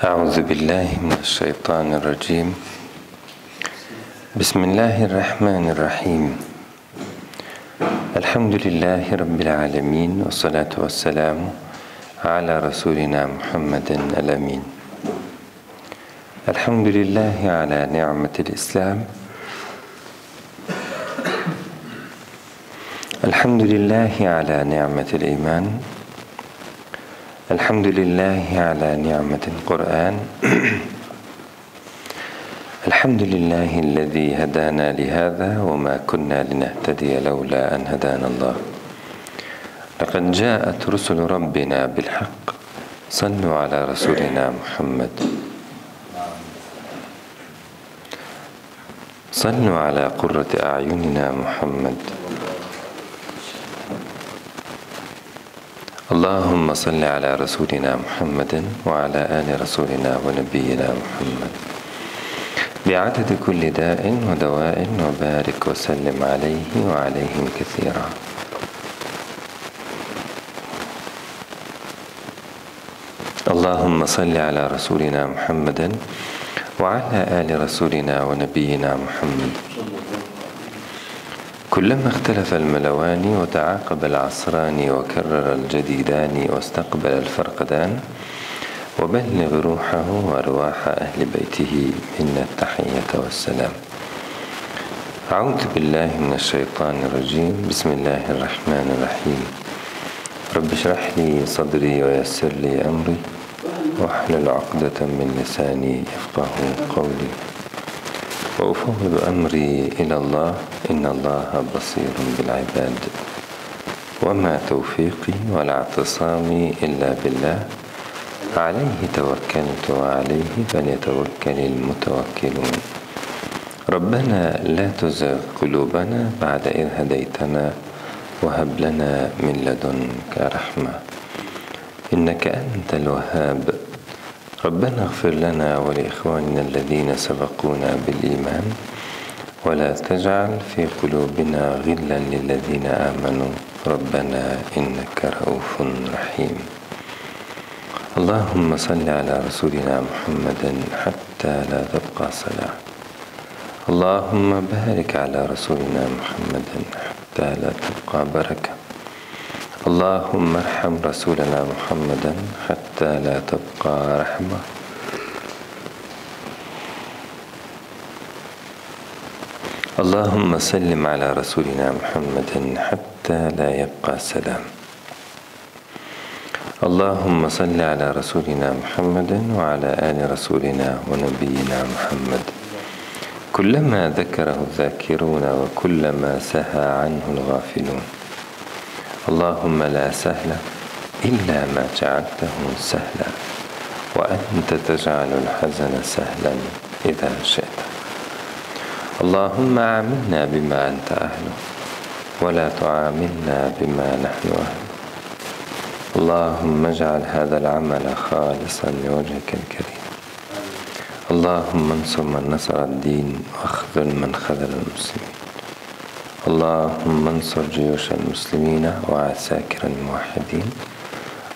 أعوذ بالله من الشيطان الرجيم. بسم الله الرحمن الرحيم. الحمد لله رب العالمين والصلاة والسلام على رسولنا محمد الأمين. الحمد لله على نعمة الإسلام. الحمد لله على نعمة الإيمان. الحمد لله على نعمة القرآن. الحمد لله الذي هدانا لهذا وما كنا لنهتدي لولا أن هدانا الله. لقد جاءت رسل ربنا بالحق. صلوا على رسولنا محمد. صلوا على قرة أعيننا محمد. اللهم صل على رسولنا محمد وعلى آل رسولنا ونبينا محمد. بعدد كل داء ودواء وبارك وسلم عليه وعليهم كثيرا. اللهم صل على رسولنا محمد وعلى آل رسولنا ونبينا محمد. كلما اختلف الملوان وتعاقب العصران وكرر الجديدان واستقبل الفرقدان وبلغ روحه وأرواح أهل بيته منا التحية والسلام. أعوذ بالله من الشيطان الرجيم. بسم الله الرحمن الرحيم. رب اشرح لي صدري ويسر لي أمري واحلل عقدة من لساني يفقه قولي. وأفوض أمري إلى الله. إن الله بصير بالعباد. وما توفيقي ولا اعتصامي إلا بالله. عليه توكلت وعليه فليتوكل المتوكلون. ربنا لا تزغ قلوبنا بعد إذ هديتنا. وهب لنا من لدنك رحمة. إنك أنت الوهاب. ربنا اغفر لنا ولإخواننا الذين سبقونا بالإيمان ولا تجعل في قلوبنا غلا للذين آمنوا. ربنا إنك رؤوف رحيم. اللهم صل على رسولنا محمد حتى لا تبقى صلاة. اللهم بارك على رسولنا محمد حتى لا تبقى بركة. اللهم ارحم رسولنا محمدا حتى لا تبقى رحمة. اللهم سلم على رسولنا محمد حتى لا يبقى سلام. اللهم صل على رسولنا محمد وعلى آل رسولنا ونبينا محمد. كلما ذكره الذاكرون وكلما سهى عنه الغافلون. اللهم لا سهل إلا ما جعلته سهلا وأنت تجعل الحزن سهلا إذا شئت. اللهم عاملنا بما أنت أهله ولا تعاملنا بما نحن أهله اللهم اجعل هذا العمل خالصا لوجهك الكريم. اللهم انصر من نصر الدين واخذل من خذل المسلمين. اللهم انصر جيوش المسلمين وعساكر الموحدين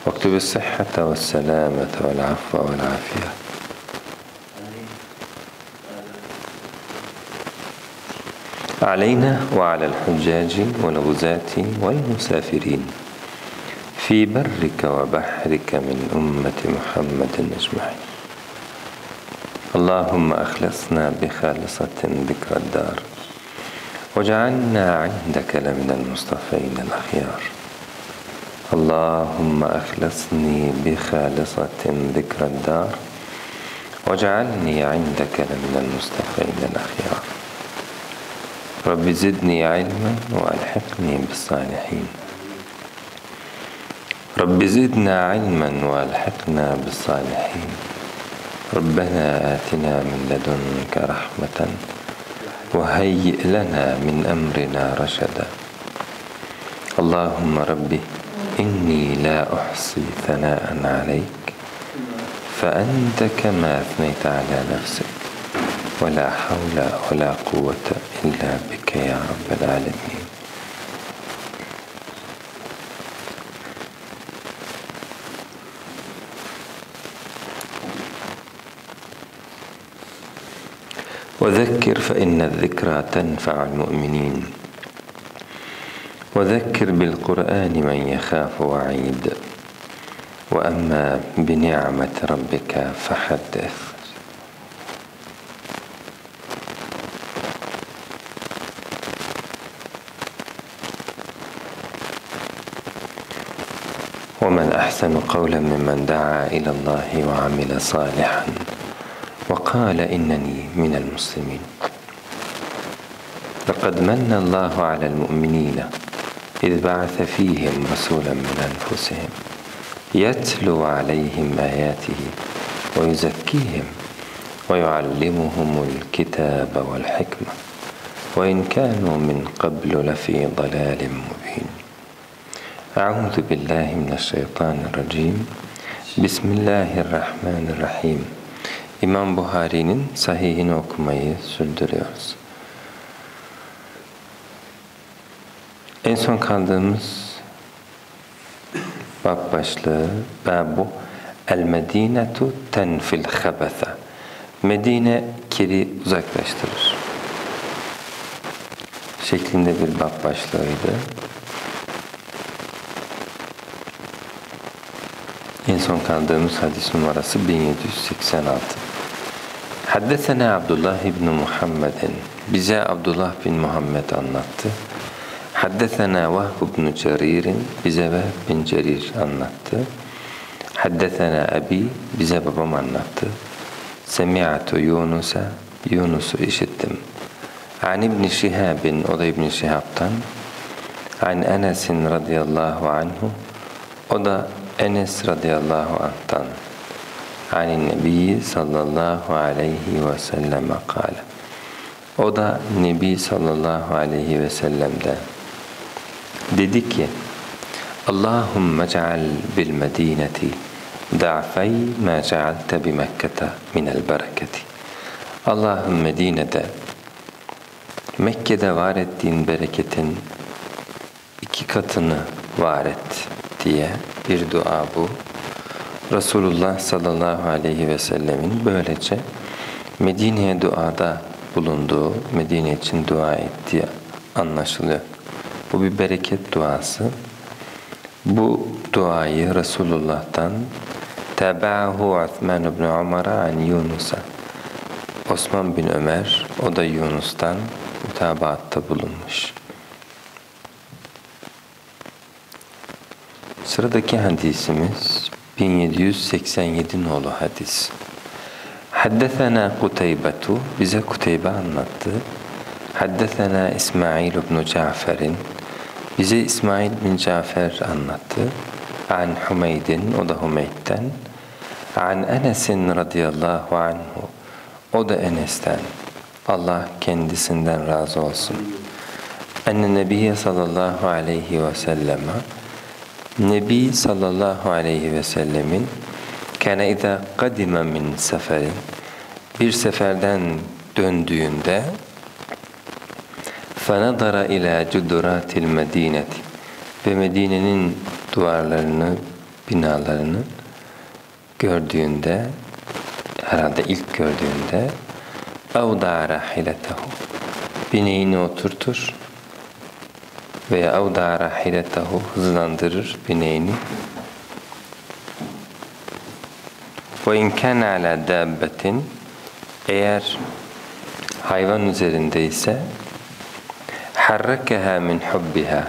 واكتب الصحة والسلامة والعفو والعافية. علينا وعلى الحجاج والغزاة والمسافرين في برك وبحرك من أمة محمد أجمعين. اللهم أخلصنا بخالصة ذكر الدار. وجعلنا عندك لمن المصطفين الأخيار اللهم أخلصني بخالصة ذكر الدار. واجعلني عندك لمن المصطفين الأخيار رب زدني علما وألحقني بالصالحين. رب زدنا علما وألحقنا بالصالحين. ربنا آتنا من لدنك رحمةً وهيئ لنا من أمرنا رشدا. اللهم ربي إني لا أحصي ثناء عليك فأنت كما أثنيت على نفسك ولا حول ولا قوة إلا بك يا رب العالمين. وذكر فإن الذكرى تنفع المؤمنين. وذكر بالقرآن من يخاف وعيد. وأما بنعمة ربك فحدث. ومن أحسن قولا ممن دعا إلى الله وعمل صالحا. وقال إنني من المسلمين. لقد من الله على المؤمنين إذ بعث فيهم رسولا من أنفسهم يتلو عليهم آياته ويزكيهم ويعلمهم الكتاب والحكمة وإن كانوا من قبل لفي ضلال مبين. أعوذ بالله من الشيطان الرجيم. بسم الله الرحمن الرحيم. İmam Buhari'nin sahihini okumayı sürdürüyoruz. En son kaldığımız bab başlığı bu El Medinetu tenfil habetha Medine kiri uzaklaştırır. Şeklinde bir bab başlığıydı. En son kaldığımız hadis numarası 1786. Haddesena Abdullah İbni Muhammed'in bize Abdullah bin Muhammed anlattı. Haddesena Vahb ibn Cerir'in bize Vahb bin Cerir anlattı. Haddesena Abi bize babam anlattı. Semi'atu Yunus'a Yunus'u işittim. An İbn Şihab'in o da İbn Şihab'tan. An Enes'in radıyallahu anhu o da Enes radıyallahu anh'tan. Anin Nebi sallallahu aleyhi ve selleme kâle. O da Nebi sallallahu aleyhi ve sellem'den dedi ki Allahümme ceal bil medineti da'fey ma cealte bi Mekke'te minel bereketi. Allah'ım Medine'de Mekke'de var ettiğin bereketin iki katını var et diye bir dua bu. Resulullah sallallahu aleyhi ve sellemin böylece Medine'ye duada bulunduğu, Medine için dua ettiği anlaşılıyor. Bu bir bereket duası. Bu duayı Resulullah'tan Tebahu Osman ibn Umar'a an Yunus'a Osman bin Ömer, o da Yunus'tan mutabaatta bulunmuş. Sıradaki hadisimiz 1787 nolu hadis. Haddesena Kuteybetu, bize Kuteybe anlattı. Haddesena İsmail ibn Cafer'in, bize İsmail bin Cafer anlattı. An Humeydin, o da Humeyd'den. An Enes'in radıyallahu anhu, o da Enes'ten. Allah kendisinden razı olsun. Enne Nebiye sallallahu aleyhi ve selleme Nebi sallallahu aleyhi ve sellemin kâne izâ kadime min seferin bir seferden döndüğünde فَنَظَرَ ila جُدُرَاتِ الْمَد۪ينَةِ ve Medine'nin duvarlarını, binalarını gördüğünde herhalde ilk gördüğünde اَوْدَعَ رَحِلَتَهُ bineğini oturtur veya avda rahiletehu hızlandırır bineğini. Ve in kana ala dabbetin eğer hayvan üzerinde ise harrakaha min hubbiha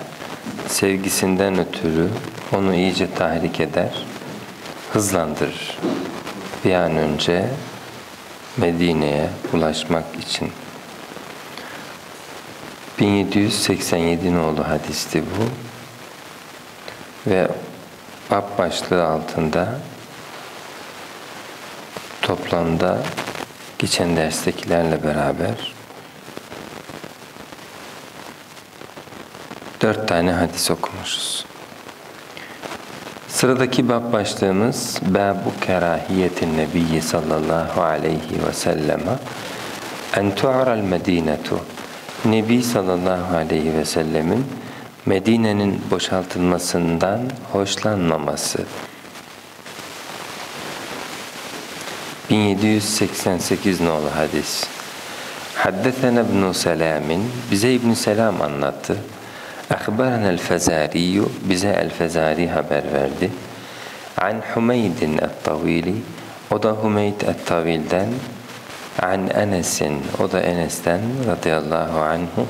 sevgisinden ötürü onu iyice tahrik eder, hızlandırır. Bir an önce Medine'ye ulaşmak için 1787 nolu hadisti bu. Ve bab başlığı altında toplamda geçen derstekilerle beraber dört tane hadis okumuşuz. Sıradaki bab başlığımız Babu kerahiyetin nebiyyi sallallahu aleyhi ve selleme en tu'ral medinetu Nebi sallallahu aleyhi ve sellemin Medine'nin boşaltılmasından hoşlanmaması. 1788 nolu hadis. Haddesena ibn Selam'in bize İbn Selam anlattı. Akhbarana el-Fezari bize el-Fezari haber verdi. An Humeydin et-Tavili o da Humeyd et-Tavil'den an Enes'in o da Enes'ten radıyallahu anhu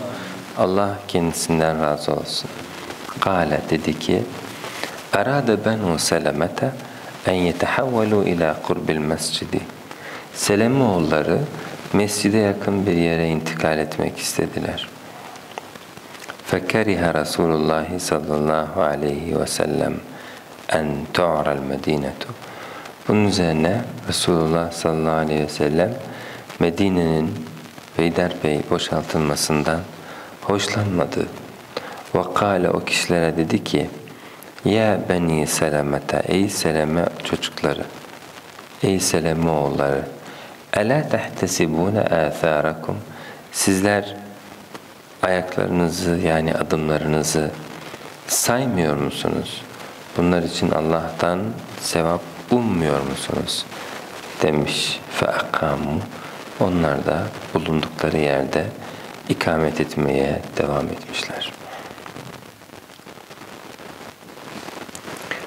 Allah kendisinden razı olsun. Kale dedi ki Arada benu selemete en yetehavvelu ila kurbil mescidi. Selemoğulları mescide yakın bir yere intikal etmek istediler. Fekeriha Resulullah sallallahu aleyhi ve sellem en tu'ral medinetu. Bunun üzerine Resulullah sallallahu aleyhi ve sellem Medine'nin Beylerbeyi boşaltılmasından hoşlanmadı. Ve kâle o kişilere dedi ki Ya beni selamete ey seleme çocukları ey seleme oğulları Ela tehtesibune âthârakum Sizler ayaklarınızı yani adımlarınızı saymıyor musunuz? Bunlar için Allah'tan sevap ummuyor musunuz? Demiş feakamu. Onlar da bulundukları yerde ikamet etmeye devam etmişler.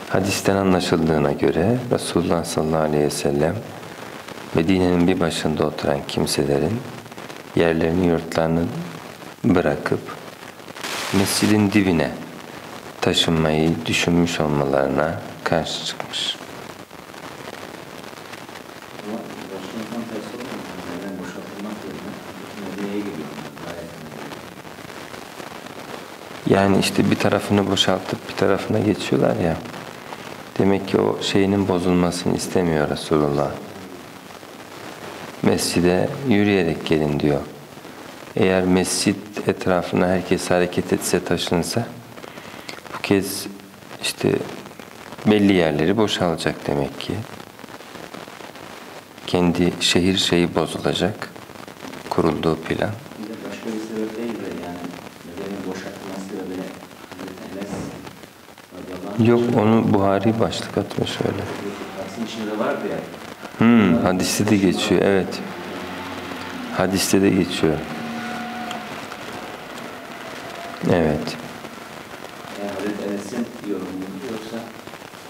Hadisten anlaşıldığına göre Resulullah sallallahu aleyhi ve sellem Medine'nin bir başında oturan kimselerin yerlerini yurtlarını bırakıp mescidin dibine taşınmayı düşünmüş olmalarına karşı çıkmış. Ama Başkan'dan tersi olmuyor. Neden boşaltılmak yerine Medine'ye geliyor. Gayet Yani işte bir tarafını boşaltıp bir tarafına geçiyorlar ya. Demek ki o şeyinin bozulmasını istemiyor Resulullah. Mescide yürüyerek gelin diyor. Eğer mescit etrafına herkes hareket etse taşınsa bu kez işte belli yerleri boşalacak demek ki. Kendi şehir şeyi bozulacak. Kurulduğu plan. Bir de başka bir sebep değil de yani Medine'nin boşaltılması sebebiyle Hazreti Enes radıyallahu anh Yok onu Buhari başlık atmış öyle. Hadisin içinde vardı ya. Hmm, hadiste de geçiyor, evet. Hadiste de geçiyor. Evet. Yani Hazreti Enes'in yorumu mu yoksa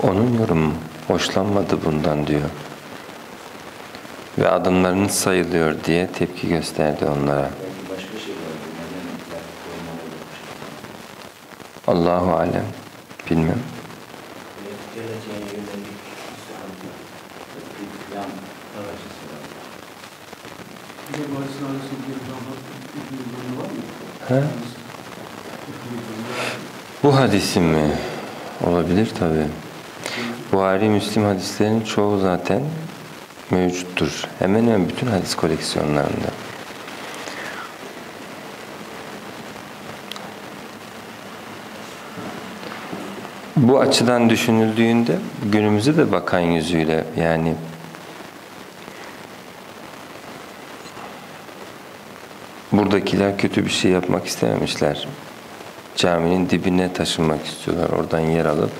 Onun yorumu hoşlanmadı bundan diyor. Ve adımlarınız sayılıyor diye tepki gösterdi onlara. şey? Allahu alem. Bilmem. Geleceğe yönelik müstahaklı bir plan projesi var. Bir de Barış'ın arasında bir rahat bir bölümü var mı? He? Bu hadisim mi? Olabilir tabi. Buhari, Müslim hadislerinin çoğu zaten mevcuttur. Hemen hemen bütün hadis koleksiyonlarında. Bu açıdan düşünüldüğünde günümüze de bakan yüzüyle yani buradakiler kötü bir şey yapmak istememişler. Caminin dibine taşınmak istiyorlar. Oradan yer alıp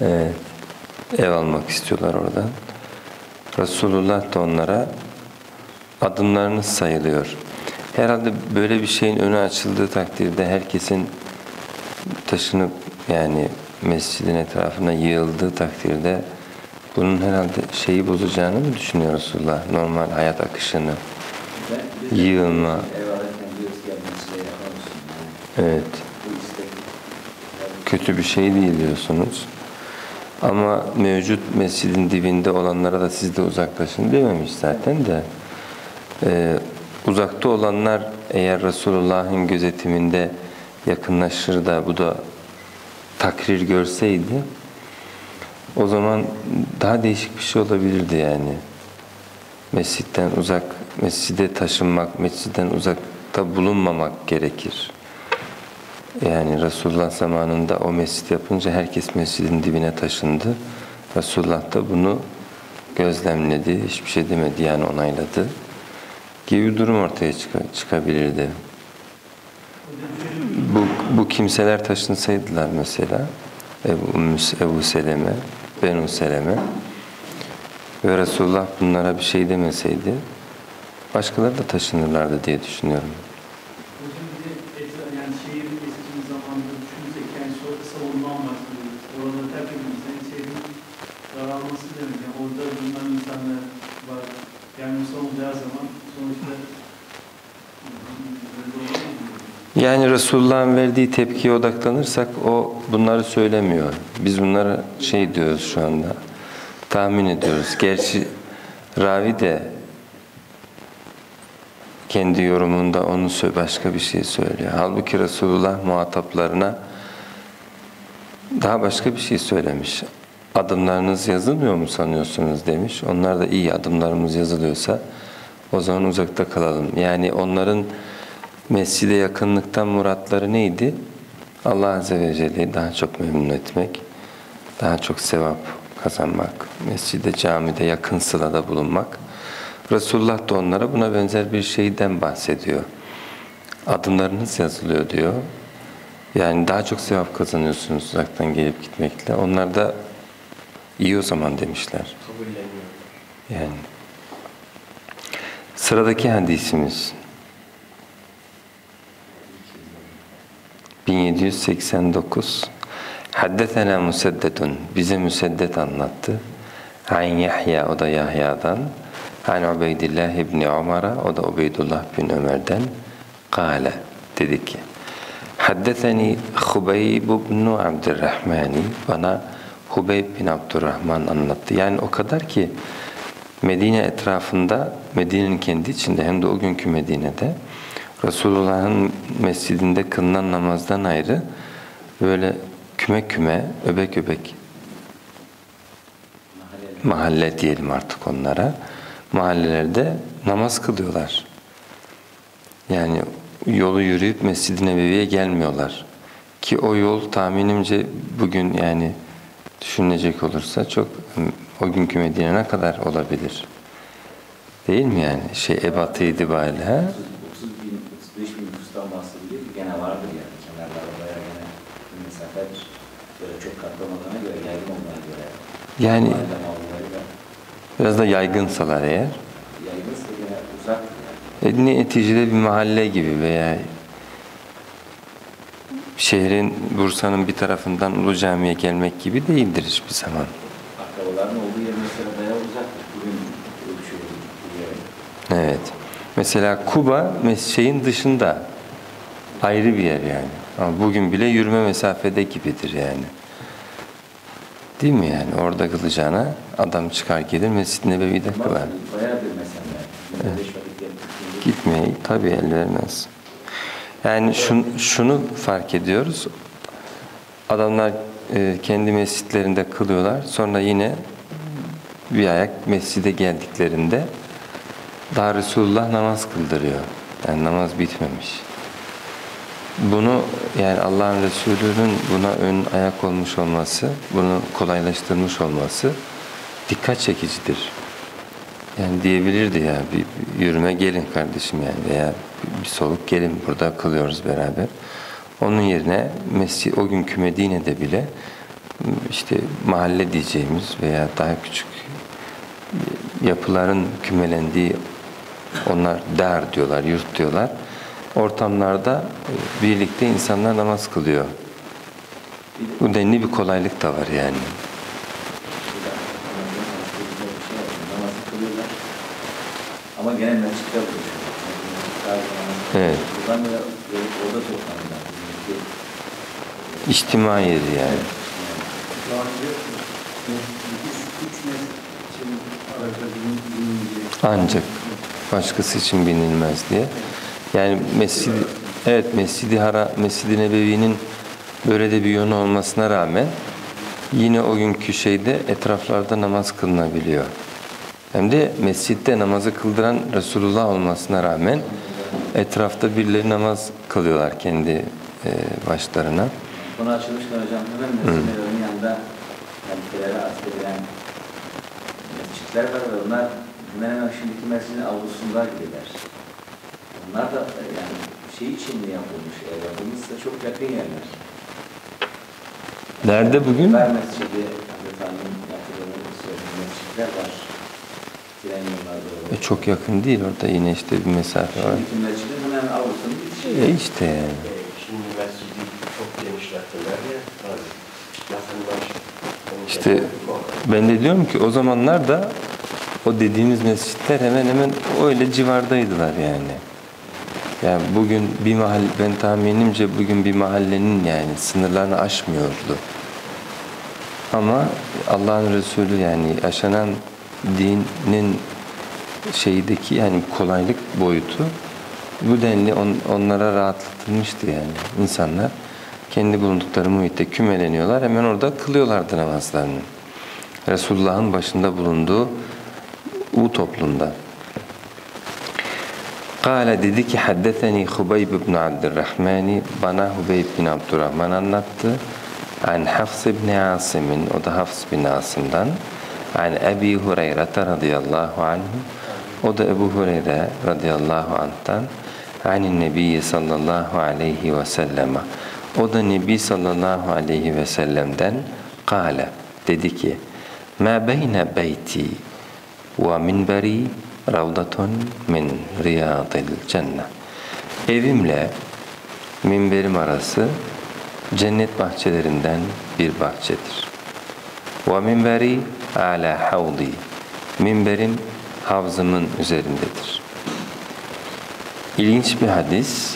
evet, ev almak istiyorlar oradan. Resulullah da onlara adımlarınız sayılıyor. Herhalde böyle bir şeyin önü açıldığı takdirde herkesin taşınıp yani mescidin etrafına yığıldığı takdirde bunun herhalde şeyi bozacağını mı düşünüyor Resulullah? Normal hayat akışını. Yığılma. Evet. kötü bir şey değil diyorsunuz. Ama mevcut mescidin dibinde olanlara da siz de uzaklaşın dememiş zaten de. Ee, uzakta olanlar eğer Resulullah'ın gözetiminde yakınlaşır da bu da takrir görseydi o zaman daha değişik bir şey olabilirdi yani. Mescitten uzak, mescide taşınmak, mescitten uzakta bulunmamak gerekir. Yani Resulullah zamanında o mescit yapınca herkes mescidin dibine taşındı. Resulullah da bunu gözlemledi, hiçbir şey demedi yani onayladı. Gibi bir durum ortaya çık- çıkabilirdi. Bu, bu kimseler taşınsaydılar mesela Ebu, Ebu Seleme, Benu Seleme ve Resulullah bunlara bir şey demeseydi Başkaları da taşınırlardı diye düşünüyorum. Hocam bir de etraf, yani şehrin eski zamanında düşünürsek yani so- savunman bahsediyoruz. Oraları terk edilmesi, şehrin daralması demek. Yani orada bulunan insanlar var. Yani savunulacağı zaman sonuçta böyle olmaz mı? Yani Resulullah'ın verdiği tepkiye odaklanırsak o bunları söylemiyor. Biz bunları şey diyoruz şu anda. Tahmin ediyoruz. Gerçi ravi de kendi yorumunda onu başka bir şey söylüyor. Halbuki Resulullah muhataplarına daha başka bir şey söylemiş. Adımlarınız yazılmıyor mu sanıyorsunuz demiş. Onlar da iyi adımlarımız yazılıyorsa o zaman uzakta kalalım. Yani onların mescide yakınlıktan muratları neydi? Allah Azze ve Celle'yi daha çok memnun etmek, daha çok sevap kazanmak, mescide, camide yakın sılada bulunmak. Resulullah da onlara buna benzer bir şeyden bahsediyor. Adımlarınız yazılıyor diyor. Yani daha çok sevap kazanıyorsunuz uzaktan gelip gitmekle. Onlar da iyi o zaman demişler. Yani sıradaki hadisimiz 1789 Haddetena Museddetun bize Müseddet anlattı. An Yahya o da Yahya'dan. An Ubeydillah İbni Umar'a o da Ubeydullah bin Ömer'den. Kale dedi ki Haddeteni Hubeyb ibn Abdurrahmani bana Hubeyb bin Abdurrahman anlattı. Yani o kadar ki Medine etrafında, Medine'nin kendi içinde hem de o günkü Medine'de Resulullah'ın mescidinde kılınan namazdan ayrı böyle küme küme, öbek öbek mahalle diyelim artık onlara. Mahallelerde namaz kılıyorlar. Yani yolu yürüyüp Mescid-i Nebevi'ye gelmiyorlar. Ki o yol tahminimce bugün yani düşünecek olursa çok o günkü Medine ne kadar olabilir? Değil mi yani? Şey ebatı itibariyle. ha? 30 bin, 35 bin nüfustan bahsediliyor ki gene vardır yani. Kenarlarda bayağı gene bir mesafe katlamadığına göre, yaygın olduğuna göre. Yani biraz da yaygınsalar eğer. yaygınsa gene uzaktır yani. E, Neticede bir mahalle gibi veya şehrin, Bursa'nın bir tarafından Ulu Cami'ye gelmek gibi değildir hiçbir zaman. Akrabaların olduğu yer mesela bayağı uzaktır. Bugün ölçüyoruz bu yere. Evet. Mesela Kuba şeyin dışında ayrı bir yer yani. Ama bugün bile yürüme mesafede gibidir yani. Değil mi yani? Orada kılacağına adam çıkar gelir Mescid-i Nebevi'de kılar. bayağı bir mesele. Gitmeyi tabii el vermez. Yani şun, şunu fark ediyoruz. Adamlar e, kendi mescitlerinde kılıyorlar. Sonra yine bir ayak mescide geldiklerinde daha Resulullah namaz kıldırıyor. Yani namaz bitmemiş. Bunu yani Allah'ın Resulü'nün buna ön ayak olmuş olması, bunu kolaylaştırmış olması dikkat çekicidir. Yani diyebilirdi ya bir, yürüme gelin kardeşim yani veya bir, bir soluk gelin burada kılıyoruz beraber. Onun yerine mescid o günkü Medine'de bile işte mahalle diyeceğimiz veya daha küçük yapıların kümelendiği onlar dar diyorlar, yurt diyorlar. Ortamlarda e, birlikte insanlar namaz kılıyor. Bu denli bir kolaylık da var yani. Ama gene mescitte. Evet. Buradan da gelip orada toplanırlar. Bizimki, İçtima yeri yani. Ancak başkası için binilmez diye. Yani Mescid evet Mescid-i Hara Mescid-i Nebevi'nin böyle de bir yönü olmasına rağmen yine o günkü şeyde etraflarda namaz kılınabiliyor. Hem de mescitte namazı kıldıran Resulullah olmasına rağmen etrafta birileri namaz kılıyorlar kendi e, başlarına. Konu açılmışken hocam hemen mescidelerin yanında kalitelere atfedilen mescitler var ve onlar hemen hemen şimdiki mescidin avlusunda gibiler. Onlar da e, yani şey için mi yapılmış? Eğer yapılmışsa çok yakın yerler. Nerede bugün? Ver mescidi, Hazreti Ali'nin yaptığını söylediği mescitler var. tren. E, çok yakın değil orada yine işte bir mesafe var. Şimdiki mescidin hemen avlusunun bitişi. E işte yani. E, şimdi mescidi çok genişlettiler ya. Yakınlar. İşte ben de diyorum ki o zamanlar da o dediğimiz mescitler hemen hemen öyle civardaydılar yani. Yani bugün bir mahalle, ben tahminimce bugün bir mahallenin yani sınırlarını aşmıyordu. Ama Allah'ın Resulü yani yaşanan dinin şeydeki yani kolaylık boyutu bu denli on, onlara rahatlatılmıştı yani. İnsanlar kendi bulundukları muhitte kümeleniyorlar. Hemen orada kılıyorlardı namazlarını. Resulullah'ın başında bulunduğu u toplumda. Kale dedi ki haddeteni Hubeyb ibn Abdurrahmani bana Hubeyb bin Abdurrahman anlattı. An Hafs ibn Asim'in o da Hafs bin Asim'dan an Ebi Hureyre radıyallahu anhu o da Ebu Hureyre radıyallahu anh'tan. Anin Nebi sallallahu aleyhi ve selleme o da Nebi sallallahu aleyhi ve sellem'den. Kale dedi ki ma beyne beyti ve minberi ravdatun min riyadil cennet evimle minberim arası cennet bahçelerinden bir bahçedir. Ve minberi ala havdi. Minberim havzımın üzerindedir. İlginç bir hadis.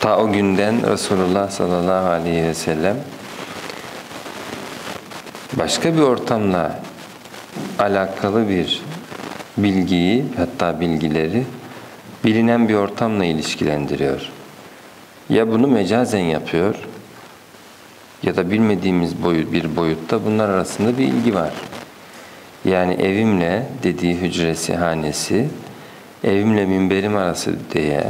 Ta o günden Resulullah sallallahu aleyhi ve sellem başka bir ortamla alakalı bir bilgiyi hatta bilgileri bilinen bir ortamla ilişkilendiriyor. Ya bunu mecazen yapıyor ya da bilmediğimiz boyut bir boyutta bunlar arasında bir ilgi var. Yani evimle dediği hücresi, hanesi, evimle minberim arası diye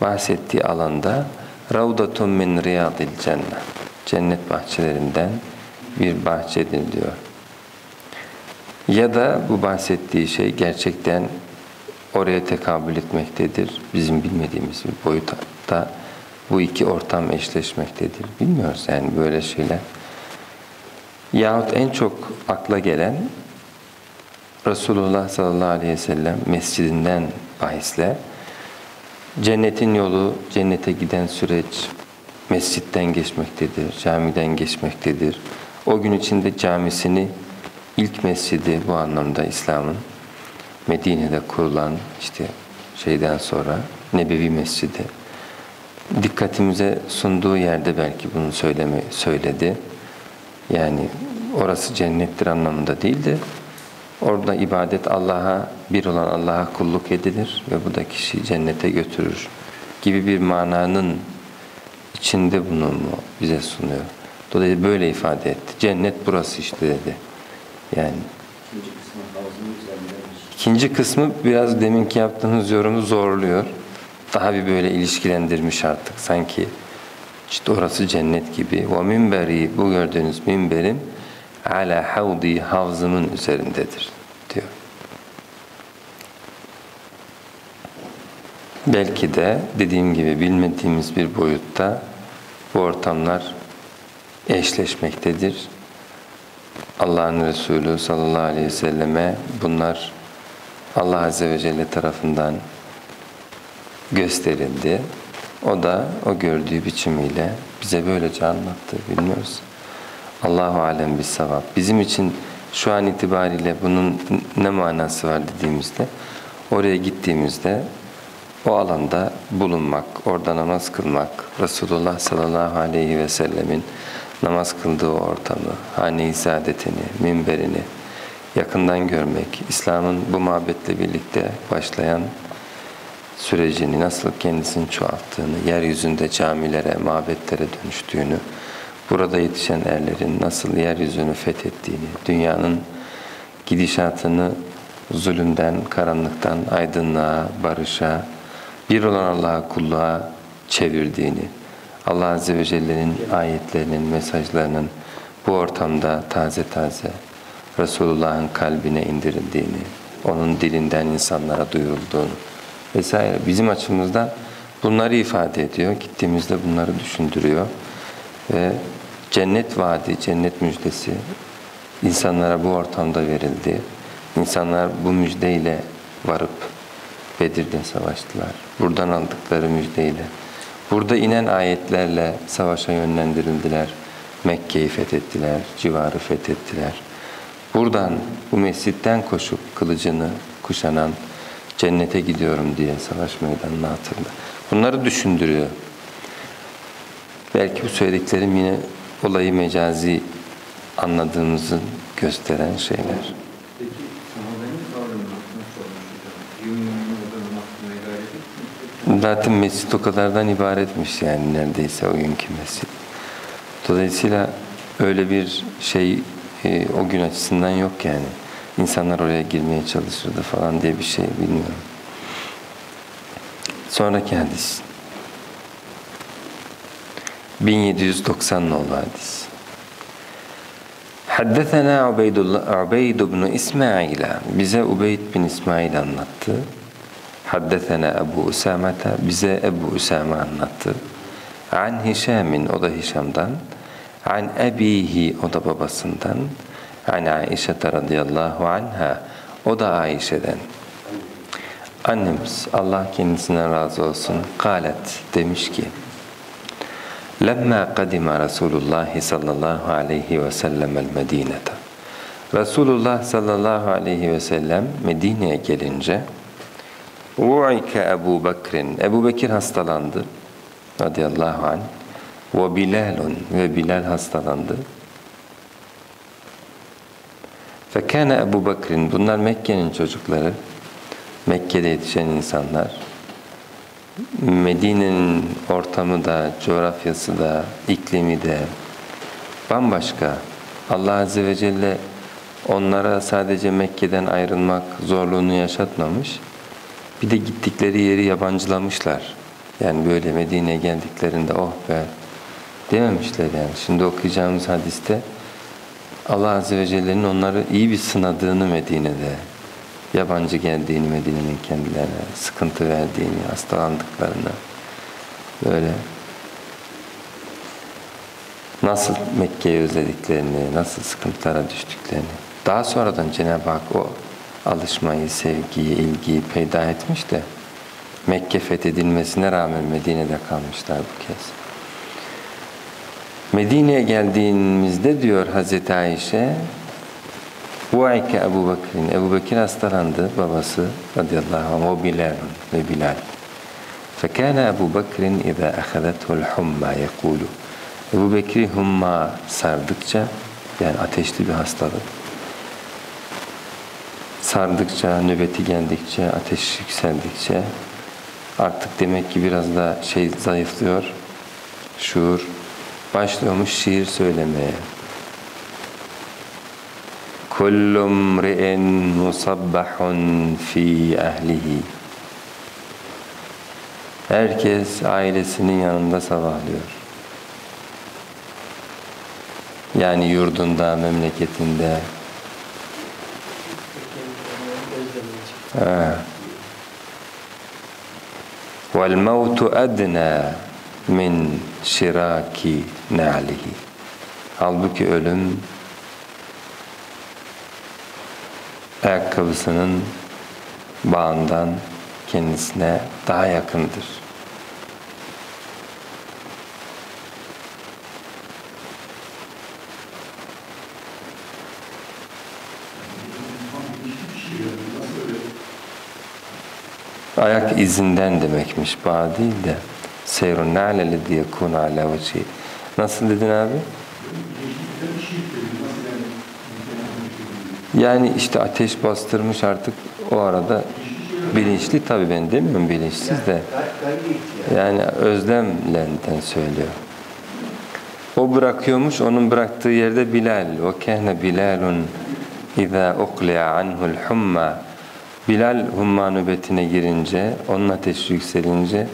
bahsettiği alanda Ravdatun min riyadil cennet. Cennet bahçelerinden bir bahçedir diyor. Ya da bu bahsettiği şey gerçekten oraya tekabül etmektedir. Bizim bilmediğimiz bir boyutta bu iki ortam eşleşmektedir. Bilmiyoruz yani böyle şeyler. Yahut en çok akla gelen Resulullah sallallahu aleyhi ve sellem mescidinden bahisle cennetin yolu, cennete giden süreç mescitten geçmektedir, camiden geçmektedir. O gün içinde camisini ilk mescidi bu anlamda İslam'ın Medine'de kurulan işte şeyden sonra Nebevi Mescidi dikkatimize sunduğu yerde belki bunu söyleme söyledi. Yani orası cennettir anlamında değil de orada ibadet Allah'a bir olan Allah'a kulluk edilir ve bu da kişiyi cennete götürür gibi bir mananın içinde bunu mu bize sunuyor. Dolayısıyla böyle ifade etti. Cennet burası işte dedi. Yani İkinci kısmı havzunun üzerindedir. İkinci kısmı biraz deminki yaptığınız yorumu zorluyor. Daha bir böyle ilişkilendirmiş artık. Sanki işte orası cennet gibi. Ve minberi bu gördüğünüz minberim ala havdi havzımın üzerindedir diyor. Belki de dediğim gibi bilmediğimiz bir boyutta bu ortamlar eşleşmektedir. Allah'ın Resulü sallallahu aleyhi ve selleme bunlar Allah Azze ve Celle tarafından gösterildi. O da o gördüğü biçimiyle bize böylece anlattı. Bilmiyoruz. Allahu alem bir sevap. Bizim için şu an itibariyle bunun ne manası var dediğimizde oraya gittiğimizde o alanda bulunmak, orada namaz kılmak, Resulullah sallallahu aleyhi ve sellemin namaz kıldığı ortamı, hane-i saadetini, minberini yakından görmek, İslam'ın bu muhabbetle birlikte başlayan sürecini, nasıl kendisini çoğalttığını, yeryüzünde camilere, mabetlere dönüştüğünü, burada yetişen erlerin nasıl yeryüzünü fethettiğini, dünyanın gidişatını zulümden, karanlıktan aydınlığa, barışa, bir olan Allah'a kulluğa çevirdiğini, Allah Azze ve Celle'nin ayetlerinin, mesajlarının bu ortamda taze taze Resulullah'ın kalbine indirildiğini, onun dilinden insanlara duyurulduğunu vesaire bizim açımızda bunları ifade ediyor. Gittiğimizde bunları düşündürüyor ve cennet vaadi, cennet müjdesi insanlara bu ortamda verildi. İnsanlar bu müjdeyle varıp Bedir'de savaştılar. Buradan aldıkları müjdeyle. Burada inen ayetlerle savaşa yönlendirildiler. Mekke'yi fethettiler, civarı fethettiler. Buradan bu mescitten koşup kılıcını kuşanan cennete gidiyorum diye savaş meydanına hatırla. Bunları düşündürüyor. Belki bu söylediklerim yine olayı mecazi anladığımızı gösteren şeyler. Zaten mescit o kadardan ibaretmiş yani neredeyse o günkü mescit. Dolayısıyla öyle bir şey e, o gün açısından yok yani. İnsanlar oraya girmeye çalışırdı falan diye bir şey bilmiyorum. Sonraki hadis. 1790 nolu hadis. Haddetena Ubeydullah Ubeyd ibn İsmail. Bize Ubeyd bin İsmail anlattı. Haddetena Ebu Usame'te bize Ebu Usame anlattı. An Hişam'in o da Hişam'dan. An ebihi o da babasından. An Aişe radıyallahu anha o da Aişe'den. Annemiz Allah kendisinden razı olsun. Kalet demiş ki Lemma kadima Resulullah sallallahu aleyhi ve sellem el Medine'te. Resulullah sallallahu aleyhi ve sellem Medine'ye gelince Vu'ike Ebu Bekir'in Ebu Bekir hastalandı radıyallahu anh ve Bilalun ve Bilal hastalandı. Fekâne Ebu Bekir'in bunlar Mekke'nin çocukları Mekke'de yetişen insanlar Medine'nin ortamı da, coğrafyası da, iklimi de bambaşka. Allah Azze ve Celle onlara sadece Mekke'den ayrılmak zorluğunu yaşatmamış. Bir de gittikleri yeri yabancılamışlar. Yani böyle Medine'ye geldiklerinde oh be dememişler yani. Şimdi okuyacağımız hadiste Allah Azze ve Celle'nin onları iyi bir sınadığını Medine'de yabancı geldiğini Medine'nin kendilerine, sıkıntı verdiğini, hastalandıklarını böyle nasıl Mekke'yi özlediklerini, nasıl sıkıntılara düştüklerini daha sonradan Cenab-ı Hak o alışmayı, sevgiyi, ilgiyi peyda etmiş de Mekke fethedilmesine rağmen Medine'de kalmışlar bu kez. Medine'ye geldiğimizde diyor Hazreti Ayşe Vu'ike Ebu Bekir'in. Ebu Bekir hastalandı babası radıyallahu anh. O Bilal ve Bilal. فكان أبو بكر إذا أخذته الحمى يقول Ebu Bekir'i humma sardıkça yani ateşli bir hastalık sardıkça, nöbeti geldikçe, ateş yükseldikçe artık demek ki biraz da şey zayıflıyor, şuur başlıyormuş şiir söylemeye. Kullu mri'in musabbahun fi ahlihi. Herkes ailesinin yanında sabahlıyor. Yani yurdunda, memleketinde. Ee. Vel mevtu edna min şiraki. Halbuki ölüm ayakkabısının bağından kendisine daha yakındır. Ayak izinden demekmiş, bağ değil de seyrun na'le lezi yekunu ala. Nasıl dedin abi? Yani işte ateş bastırmış artık o arada bilinçli tabii ben demiyorum bilinçsiz de yani özlemlenden söylüyor. O bırakıyormuş onun bıraktığı yerde Bilal ve kehne Bilalun iza uqli'a anhu'l humma Bilal humma nöbetine girince onun ateşi yükselince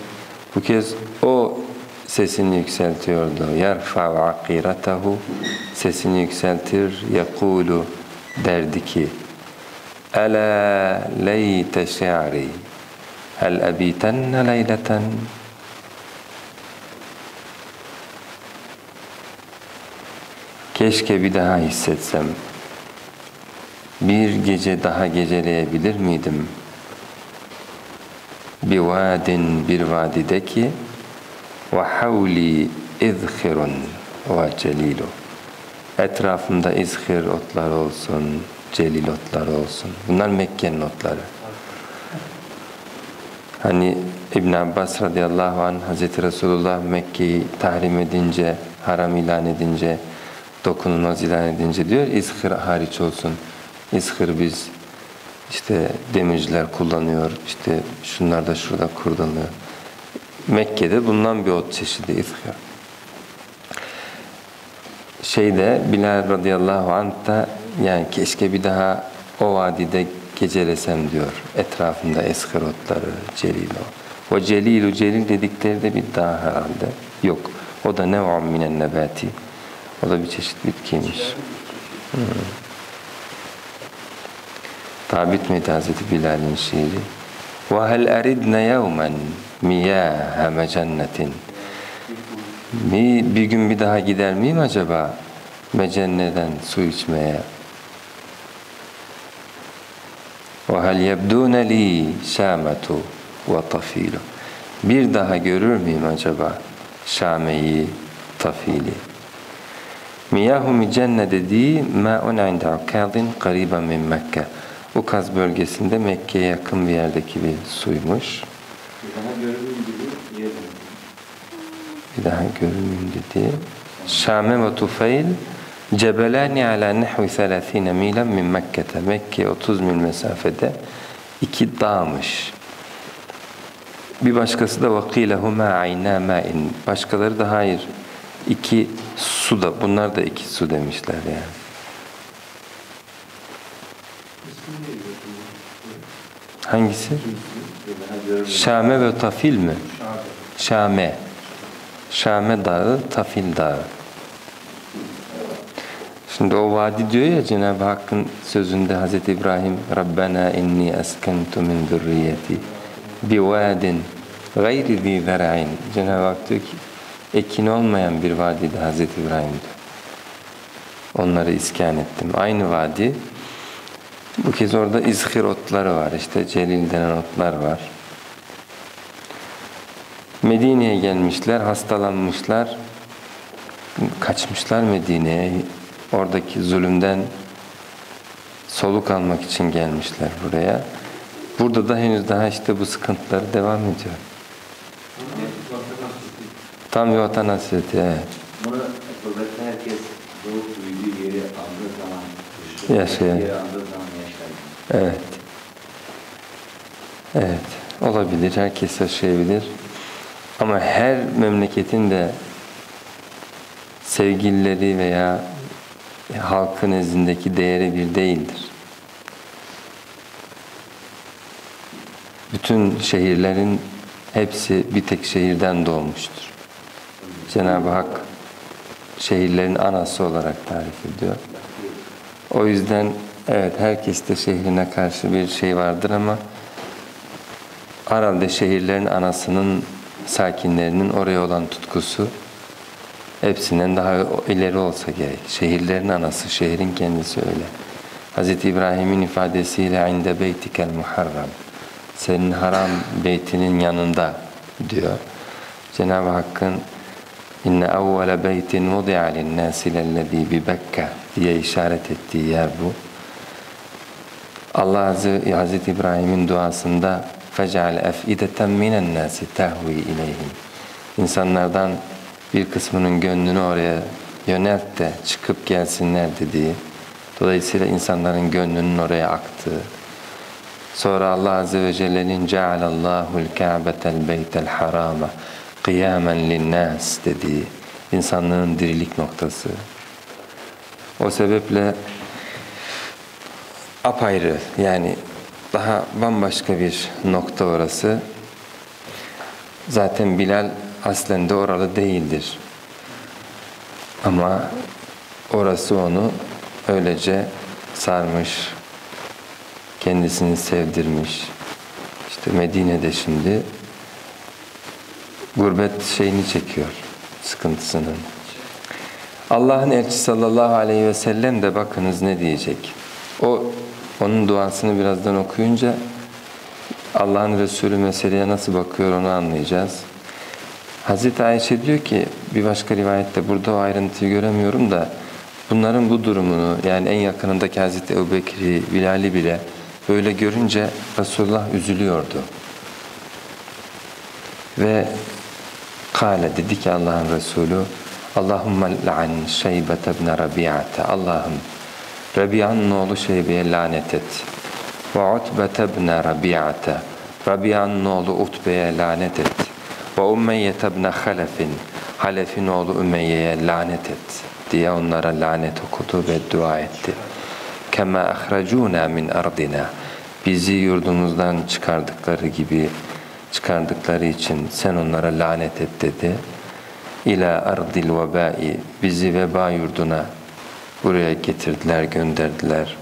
bu kez o sesini yükseltiyordu. Yerfa'u akiratahu sesini yükseltir. Yekulu derdi ki Ela leyte şi'ri hel ebitenne leyleten Keşke bir daha hissetsem. Bir gece daha geceleyebilir miydim? Bir vadin bir vadideki ve havli izhirun ve celilu. Etrafımda izhir otlar olsun, celil otlar olsun. Bunlar Mekke'nin otları. Hani İbn Abbas radıyallahu anh Hazreti Resulullah Mekke'yi tahrim edince, haram ilan edince, dokunulmaz ilan edince diyor izhir hariç olsun. İzhir biz işte demirciler kullanıyor, işte şunlar da şurada kullanılıyor. Mekke'de bulunan bir ot çeşidi izhir. Şeyde Bilal radıyallahu anh da yani keşke bir daha o vadide gecelesem diyor. Etrafında eskir otları, celil o. Celilu celil dedikleri de bir dağ herhalde. Yok. O da nev'un minen nebati. O da bir çeşit bitkiymiş. Hmm. تعبت ميت عزيز بلال نشيلي وهل أردنا يوما مياه مجنة؟ مي بيجن بدها جدار مي ما جبا مجنة سويش مياه. وهل يبدون لي شامة وطفيلة بير جرور مي ما جبا شامي طفيلة مياه مجنة دي ماء عند عكاظ قريبا من مكة. Ukaz bölgesinde Mekke'ye yakın bir yerdeki bir suymuş. Bir daha görürüm gibi yerim. Bir daha görür müyüm dedi. Şame ve Tufeil cebelani ala nehvi 30 milen min Mekke'te. Mekke 30 mil mesafede iki dağmış. Bir başkası da vakilehuma ayna ma'in. Başkaları da hayır. İki su da bunlar da iki su demişler yani. Hangisi? Şame ve Tafil mi? Şame. Şame Dağı, Tafil Dağı. Şimdi o vadi diyor ya Cenab-ı Hakk'ın sözünde Hazreti İbrahim Rabbena inni eskentu min zürriyeti bi vadin gayri zi zer'in Cenab-ı Hak diyor ki ekin olmayan bir vadide Hazreti İbrahim diyor. Onları iskan ettim. Aynı vadi bu kez orada izhir otları var. İşte celil denen otlar var. Medine'ye gelmişler, hastalanmışlar. Kaçmışlar Medine'ye. Oradaki zulümden soluk almak için gelmişler buraya. Burada da henüz daha işte bu sıkıntıları devam ediyor. Tam bir vatan hasreti, evet. Bunu gurbette herkes Yaşayan. Evet. Evet. Olabilir. Herkes yaşayabilir. Ama her memleketin de sevgilileri veya halkın nezdindeki değeri bir değildir. Bütün şehirlerin hepsi bir tek şehirden doğmuştur. Cenab-ı Hak şehirlerin anası olarak tarif ediyor. O yüzden evet herkeste şehrine karşı bir şey vardır ama herhalde şehirlerin anasının sakinlerinin oraya olan tutkusu hepsinden daha ileri olsa gerek. Şehirlerin anası, şehrin kendisi öyle. Hz. İbrahim'in ifadesiyle inde beytikel muharram senin haram beytinin yanında diyor. Cenab-ı Hakk'ın inne evvele beytin vudi'a linnâsi lellezî bi Bekke diye işaret ettiği yer bu. Allah Azze Hz. İbrahim'in duasında fec'al ef'ideten minen nâsi tehvi ileyhim. İnsanlardan bir kısmının gönlünü oraya yönelt de çıkıp gelsinler dediği. Dolayısıyla insanların gönlünün oraya aktığı. Sonra Allah Azze ve Celle'nin cealallahu'l ka'betel beytel harama kıyamen linnas dediği insanlığın dirilik noktası. O sebeple apayrı yani daha bambaşka bir nokta orası. Zaten Bilal aslen de oralı değildir. Ama orası onu öylece sarmış, kendisini sevdirmiş. İşte Medine'de şimdi gurbet şeyini çekiyor, sıkıntısını. Allah'ın elçisi sallallahu aleyhi ve sellem de bakınız ne diyecek. O Onun duasını birazdan okuyunca Allah'ın Resulü meseleye nasıl bakıyor onu anlayacağız. Hazreti Ayşe diyor ki bir başka rivayette burada o ayrıntıyı göremiyorum da bunların bu durumunu yani en yakınındaki Hazreti Ebu Bekir'i, Bilal'i bile böyle görünce Resulullah üzülüyordu. Ve kâle dedi ki Allah'ın Resulü Allahümme la'an şeybete ibn Rabi'ate Allah'ım Rabi'anın oğlu Şeybe'ye lanet et. Ve Utbete ibn Rabi'ate Rabi'anın oğlu Utbe'ye lanet et. Ve Umeyyete ibn Halefin Halef'in oğlu Ümeyye'ye lanet et diye onlara lanet okudu ve dua etti. Kema ahracuna min ardina bizi yurdumuzdan çıkardıkları gibi çıkardıkları için sen onlara lanet et dedi. İla ardil vebai bizi veba yurduna buraya getirdiler, gönderdiler.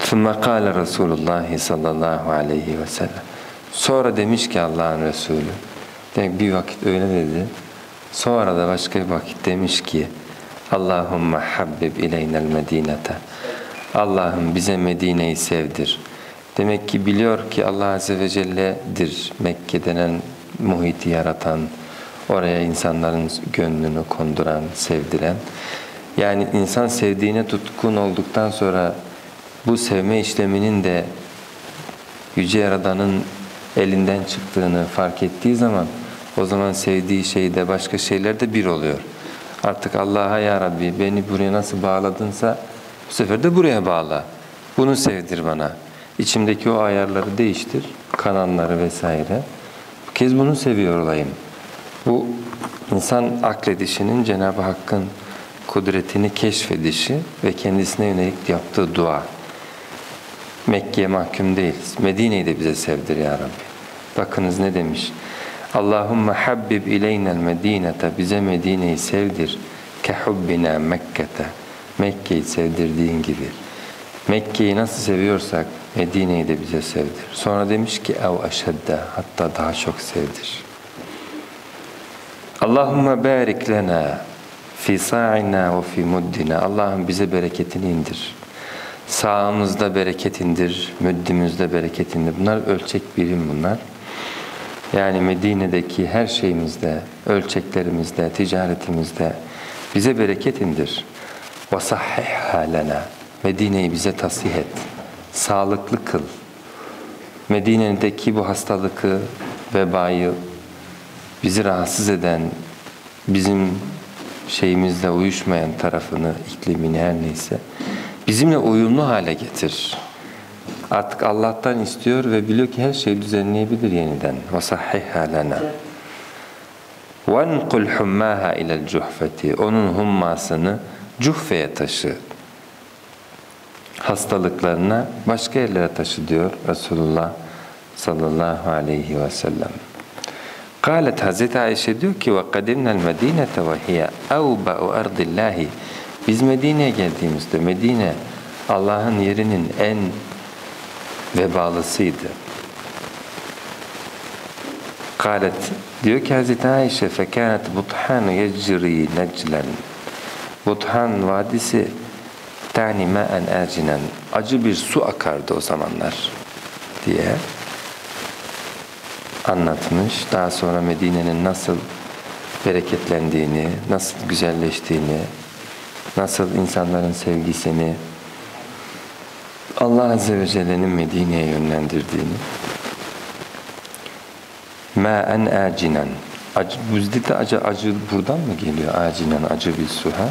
ثُمَّ قَالَ رَسُولُ اللّٰهِ sallallahu aleyhi ve sellem. Sonra demiş ki Allah'ın Resulü, demek bir vakit öyle dedi. Sonra da başka bir vakit demiş ki Allahümme habbib ileynel medinete Allah'ım bize Medine'yi sevdir. Demek ki biliyor ki Allah Azze ve Celle'dir Mekke denen muhiti yaratan, oraya insanların gönlünü konduran, sevdiren. Yani insan sevdiğine tutkun olduktan sonra bu sevme işleminin de Yüce Yaradan'ın elinden çıktığını fark ettiği zaman o zaman sevdiği şey de başka şeyler de bir oluyor. Artık Allah'a ya Rabbi beni buraya nasıl bağladınsa bu sefer de buraya bağla. Bunu sevdir bana. İçimdeki o ayarları değiştir. Kananları vesaire. Bu kez bunu seviyor olayım. Bu insan akledişinin Cenab-ı Hakk'ın kudretini keşfedişi ve kendisine yönelik yaptığı dua. Mekke'ye mahkum değiliz. Medine'yi de bize sevdir ya Rabbi. Bakınız ne demiş? Allahümme habbib ileynel medinete bize Medine'yi sevdir. Kehubbina Mekke'te. Mekke'yi sevdirdiğin gibi. Mekke'yi nasıl seviyorsak Medine'yi de bize sevdir. Sonra demiş ki ev eşedde hatta daha çok sevdir. Allahümme barik lena fi sa'ina ve fi muddina. Allah'ım bize bereketini indir. Sağımızda bereket indir, müddimizde bereket indir. Bunlar ölçek birim bunlar. Yani Medine'deki her şeyimizde, ölçeklerimizde, ticaretimizde bize bereket indir. وَصَحِّحَا لَنَا Medine'yi bize tasih et. Sağlıklı kıl. Medine'deki bu hastalıkı, vebayı, bizi rahatsız eden, bizim şeyimizle uyuşmayan tarafını, iklimini her neyse bizimle uyumlu hale getir. Artık Allah'tan istiyor ve biliyor ki her şeyi düzenleyebilir yeniden. وَصَحِّحَا لَنَا وَنْقُلْ حُمَّاهَا اِلَى الْجُحْفَةِ Onun hummasını Cuhfe'ye taşı. Hastalıklarına başka yerlere taşı diyor Resulullah sallallahu aleyhi ve sellem. Kalet Hazreti Ayşe diyor ki kadimnel medinete ve hiye evba'u ardillahi biz Medine'ye geldiğimizde Medine Allah'ın yerinin en vebalısıydı. Kalet diyor ki Hazreti Ayşe fekânet buthan yecri neclen Buthan Vadisi tani ma'en ercinen acı bir su akardı o zamanlar diye anlatmış. Daha sonra Medine'nin nasıl bereketlendiğini, nasıl güzelleştiğini, nasıl insanların sevgisini Allah Azze ve Celle'nin Medine'ye yönlendirdiğini ma'en acinen acı, buzdite acı, acı buradan mı geliyor acinen acı bir su ha?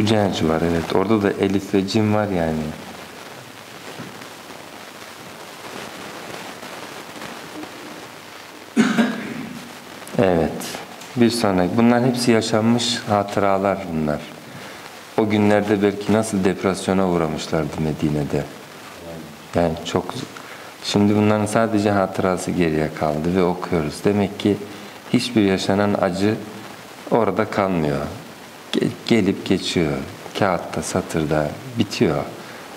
Ucac var evet. Orada da elif ve cim var yani. Evet. Bir sonraki. Bunlar hepsi yaşanmış hatıralar bunlar. O günlerde belki nasıl depresyona uğramışlardı Medine'de. Yani çok Şimdi bunların sadece hatırası geriye kaldı ve okuyoruz. Demek ki hiçbir yaşanan acı orada kalmıyor. Gelip geçiyor. Kağıtta, satırda bitiyor.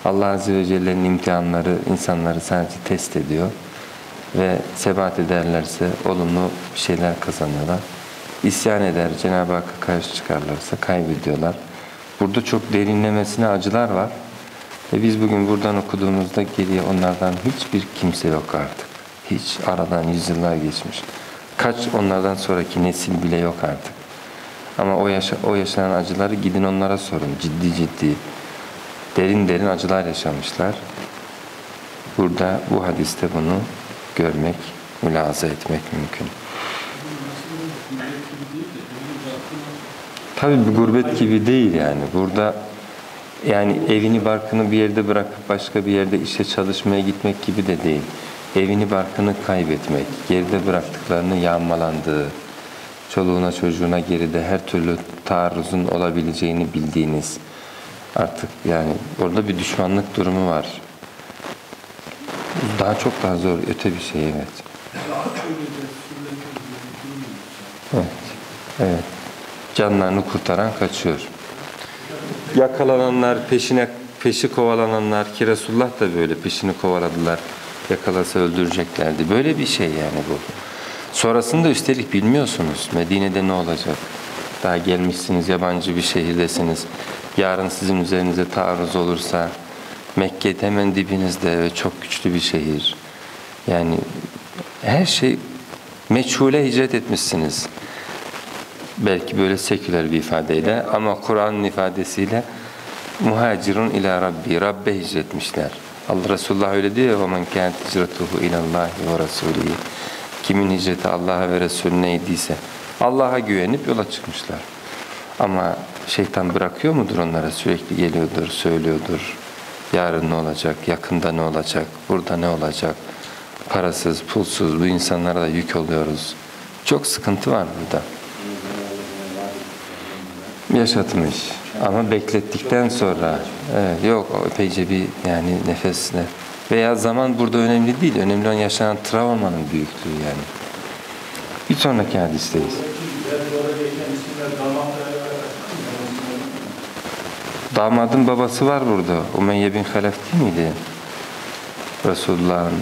Allah Azze ve Celle'nin imtihanları insanları sadece test ediyor. Ve sebat ederlerse olumlu şeyler kazanıyorlar. isyan eder, Cenab-ı Hakk'a karşı çıkarlarsa kaybediyorlar. Burada çok derinlemesine acılar var. Ve biz bugün buradan okuduğumuzda geriye onlardan hiçbir kimse yok artık. Hiç aradan yüzyıllar geçmiş. Kaç onlardan sonraki nesil bile yok artık. Ama o, yaşa, o yaşanan acıları gidin onlara sorun. Ciddi ciddi, derin derin acılar yaşamışlar. Burada bu hadiste bunu görmek, mülaza etmek mümkün. Tabii bir gurbet gibi değil yani. Burada yani evini barkını bir yerde bırakıp başka bir yerde işe çalışmaya gitmek gibi de değil. Evini barkını kaybetmek, geride bıraktıklarını yağmalandığı, çoluğuna çocuğuna geride her türlü taarruzun olabileceğini bildiğiniz artık yani orada bir düşmanlık durumu var. Daha çok daha zor öte bir şey evet. Evet. Evet. Canlarını kurtaran kaçıyor. Yakalananlar, peşine peşi kovalananlar ki Resulullah da böyle peşini kovaladılar. Yakalasa öldüreceklerdi. Böyle bir şey yani bu. Sonrasında üstelik bilmiyorsunuz Medine'de ne olacak. Daha gelmişsiniz yabancı bir şehirdesiniz. Yarın sizin üzerinize taarruz olursa Mekke hemen dibinizde ve çok güçlü bir şehir. Yani her şey meçhule hicret etmişsiniz. Belki böyle seküler bir ifadeyle ama Kur'an'ın ifadesiyle muhacirun ila Rabbi, Rabbe hicretmişler. Allah Resulullah öyle diyor ya وَمَنْ كَانَتْ هِجْرَتُهُ اِلَى اللّٰهِ وَرَسُولِهِ Kimin hicreti Allah'a ve Resulüne idiyse Allah'a güvenip yola çıkmışlar. Ama şeytan bırakıyor mudur onlara? Sürekli geliyordur, söylüyordur. Yarın ne olacak, yakında ne olacak, burada ne olacak? Parasız, pulsuz bu insanlara da yük oluyoruz. Çok sıkıntı var burada. Yaşatmış. Ama beklettikten sonra evet, yok epeyce bir yani nefesle veya zaman burada önemli değil. Önemli olan yaşanan travmanın büyüklüğü yani. Bir sonraki hadisteyiz. Damadın babası var burada. Umeyye bin Halef değil miydi? Resulullah'ın.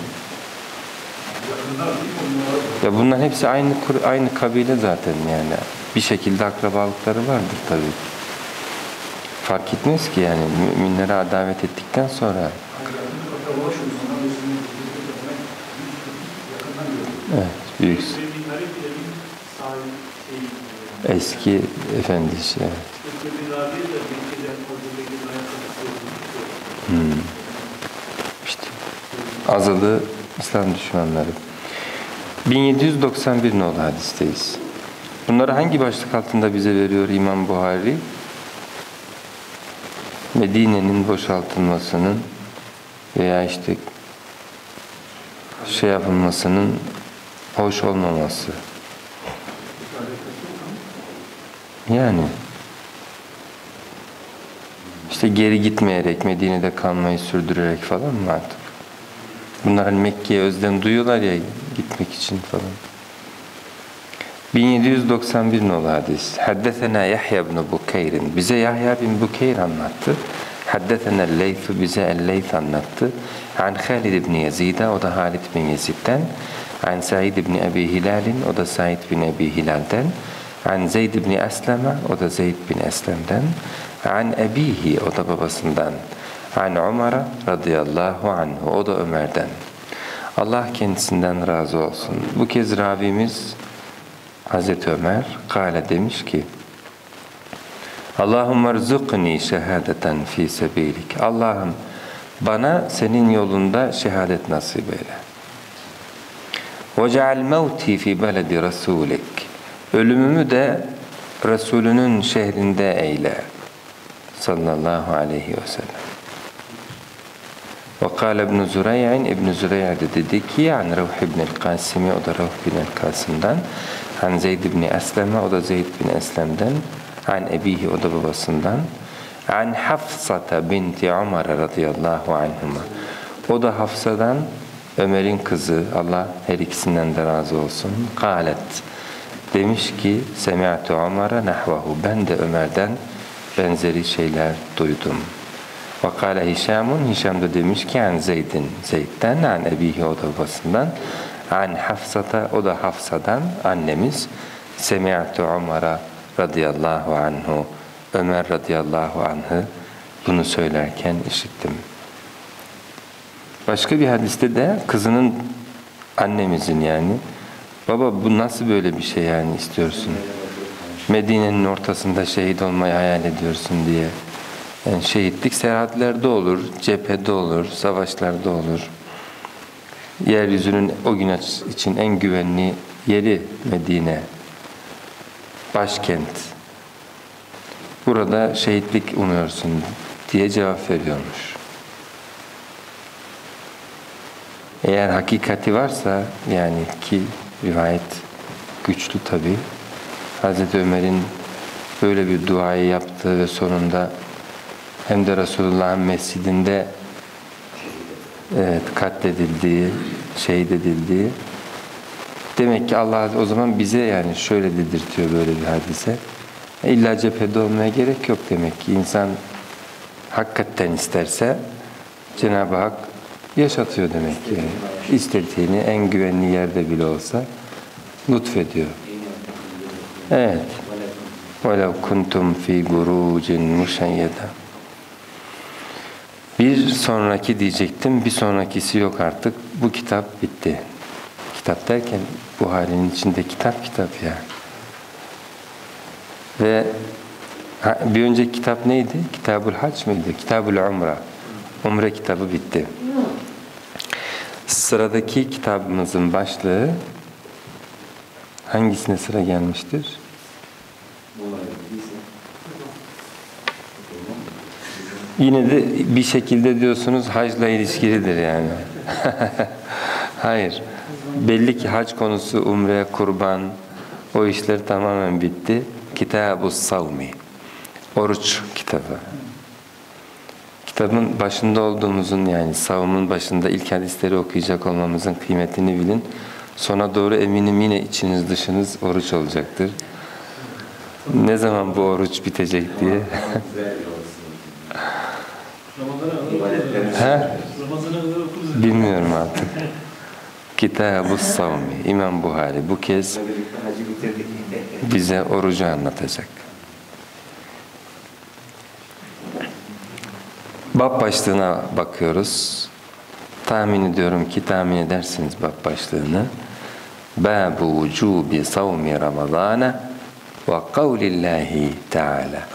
Ya bunların hepsi aynı aynı kabile zaten yani. Bir şekilde akrabalıkları vardır tabii. Fark etmez ki yani müminlere adavet ettikten sonra. Evet, büyük. Eski efendisi. Evet. Hmm. İşte azalı İslam düşmanları. 1791 nolu hadisteyiz. Bunları hangi başlık altında bize veriyor İmam Buhari? Medine'nin boşaltılmasının veya işte şey yapılmasının hoş olmaması. Yani işte geri gitmeyerek, Medine'de kalmayı sürdürerek falan mı artık? Bunlar hani Mekke'ye özlem duyuyorlar ya gitmek için falan. 1791 nolu hadis. Haddesena Yahya bin Bukeyrin. Bize Yahya bin Bukeyr anlattı. Haddesena Leyth bize El-Leyth anlattı. An Halid ibn Yazid'e o da Halid bin Yazid'den. An Said ibn Ebi Hilal'in o da Said bin Ebi Hilal'den. An Zeyd ibn Esleme o da Zeyd bin Eslem'den. An Ebihi o da babasından. An Umar'a radıyallahu anhu o da Ömer'den. Allah kendisinden razı olsun. Bu kez Rabbimiz Hazreti Ömer kâle demiş ki Allahümme rzuqni şehadeten fi sebilik. Allah'ım bana senin yolunda şehadet nasip eyle. Ceal mevti fi beledi rasulik. Ölümümü de Resulünün şehrinde eyle. Sallallahu aleyhi ve sellem. Kâle İbn-i Zürey'in, İbn-i Zürey de dedi ki, yani Ruh İbn-i Kasimi, o da Ruh bin Kasım'dan, An Zeyd ibn Esleme, o da Zeyd bin Eslem'den, An Ebihi, o da babasından, An Hafsata binti Umar radıyallahu anhuma. O da Hafsa'dan, Ömer'in kızı, Allah her ikisinden de razı olsun, Kalet, demiş ki, Semi'atu Umar'a nahvahu, ben de Ömer'den benzeri şeyler duydum. Ve kâle Hişamun, Hişam da demiş ki, an Zeyd'in, Zeyd'den, an Ebihi, o da babasından, An Hafsata, o da Hafsa'dan annemiz. Semi'tu Ömer'a radıyallahu anhu Ömer radıyallahu anh'ı bunu söylerken işittim. Başka bir hadiste de kızının annemizin yani baba bu nasıl böyle bir şey yani istiyorsun? Medine'nin ortasında şehit olmayı hayal ediyorsun diye. Yani şehitlik seyahatlerde olur, cephede olur, savaşlarda olur. Yeryüzünün o gün için en güvenli yeri Medine. Başkent. Burada şehitlik umuyorsun diye cevap veriyormuş. Eğer hakikati varsa yani ki rivayet güçlü tabi. Hazreti Ömer'in böyle bir duayı yaptığı ve sonunda hem de Resulullah'ın mescidinde evet, katledildiği, şehit edildiği demek ki Allah o zaman bize yani şöyle dedirtiyor böyle bir hadise. İlla cephede olmaya gerek yok demek ki. insan hakikaten isterse Cenab-ı Hak yaşatıyor demek ki. İstediğini en güvenli yerde bile olsa lütfediyor. Evet. وَلَوْ كُنْتُمْ ف۪ي بُرُوجٍ مُشَيَّدًا Bir sonraki diyecektim, bir sonrakisi yok artık. Bu kitap bitti. Kitap derken Buhari'nin içinde kitap kitap ya. Ve bir önceki kitap neydi? Kitabul Hac mıydı? Kitabul Umra. Umre kitabı bitti. Sıradaki kitabımızın başlığı hangisine sıra gelmiştir? Yine de bir şekilde diyorsunuz hacla ilişkilidir yani. Hayır. Belli ki hac konusu, umre, kurban o işler tamamen bitti. Kitab-ı Savmi. Oruç kitabı. Kitabın başında olduğumuzun yani savunun başında ilk hadisleri okuyacak olmamızın kıymetini bilin. Sona doğru eminim yine içiniz dışınız oruç olacaktır. Ne zaman bu oruç bitecek diye. He? Bilmiyorum artık. Kitab-ı Savmi. İmam Buhari bu kez bize orucu anlatacak. Bab başlığına bakıyoruz. Tahmin ediyorum ki tahmin edersiniz bab başlığını. Babu vücubi savmi Ramazana ve kavlillahi Teala.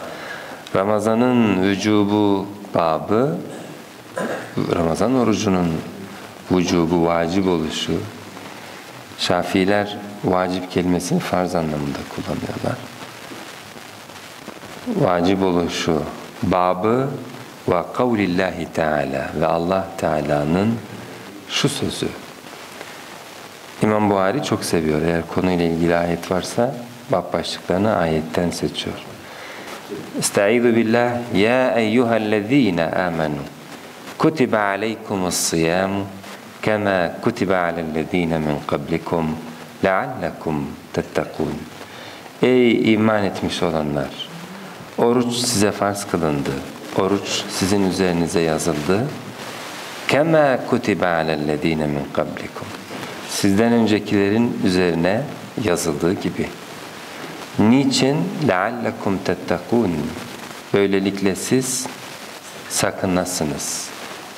Ramazanın vücubu babı, Ramazan orucunun vücubu, vacip oluşu. Şafiiler vacip kelimesini farz anlamında kullanıyorlar. Vacip oluşu, babı ve kavlillahi Teala ve Allah Teala'nın şu sözü. İmam Buhari çok seviyor. Eğer konuyla ilgili ayet varsa bab başlıklarını ayetten seçiyor. Estaizu billah ya eyyühellezine amenu kutibe aleykumus siyamu kema kutibe alellezine min qablikum leallekum tettekun Ey iman etmiş olanlar! Oruç size farz kılındı. Oruç sizin üzerinize yazıldı. Kema kutibe alellezine min qablikum. Sizden öncekilerin üzerine yazıldığı gibi. Niçin? لَعَلَّكُمْ تَتَّقُونَ Böylelikle siz sakınasınız.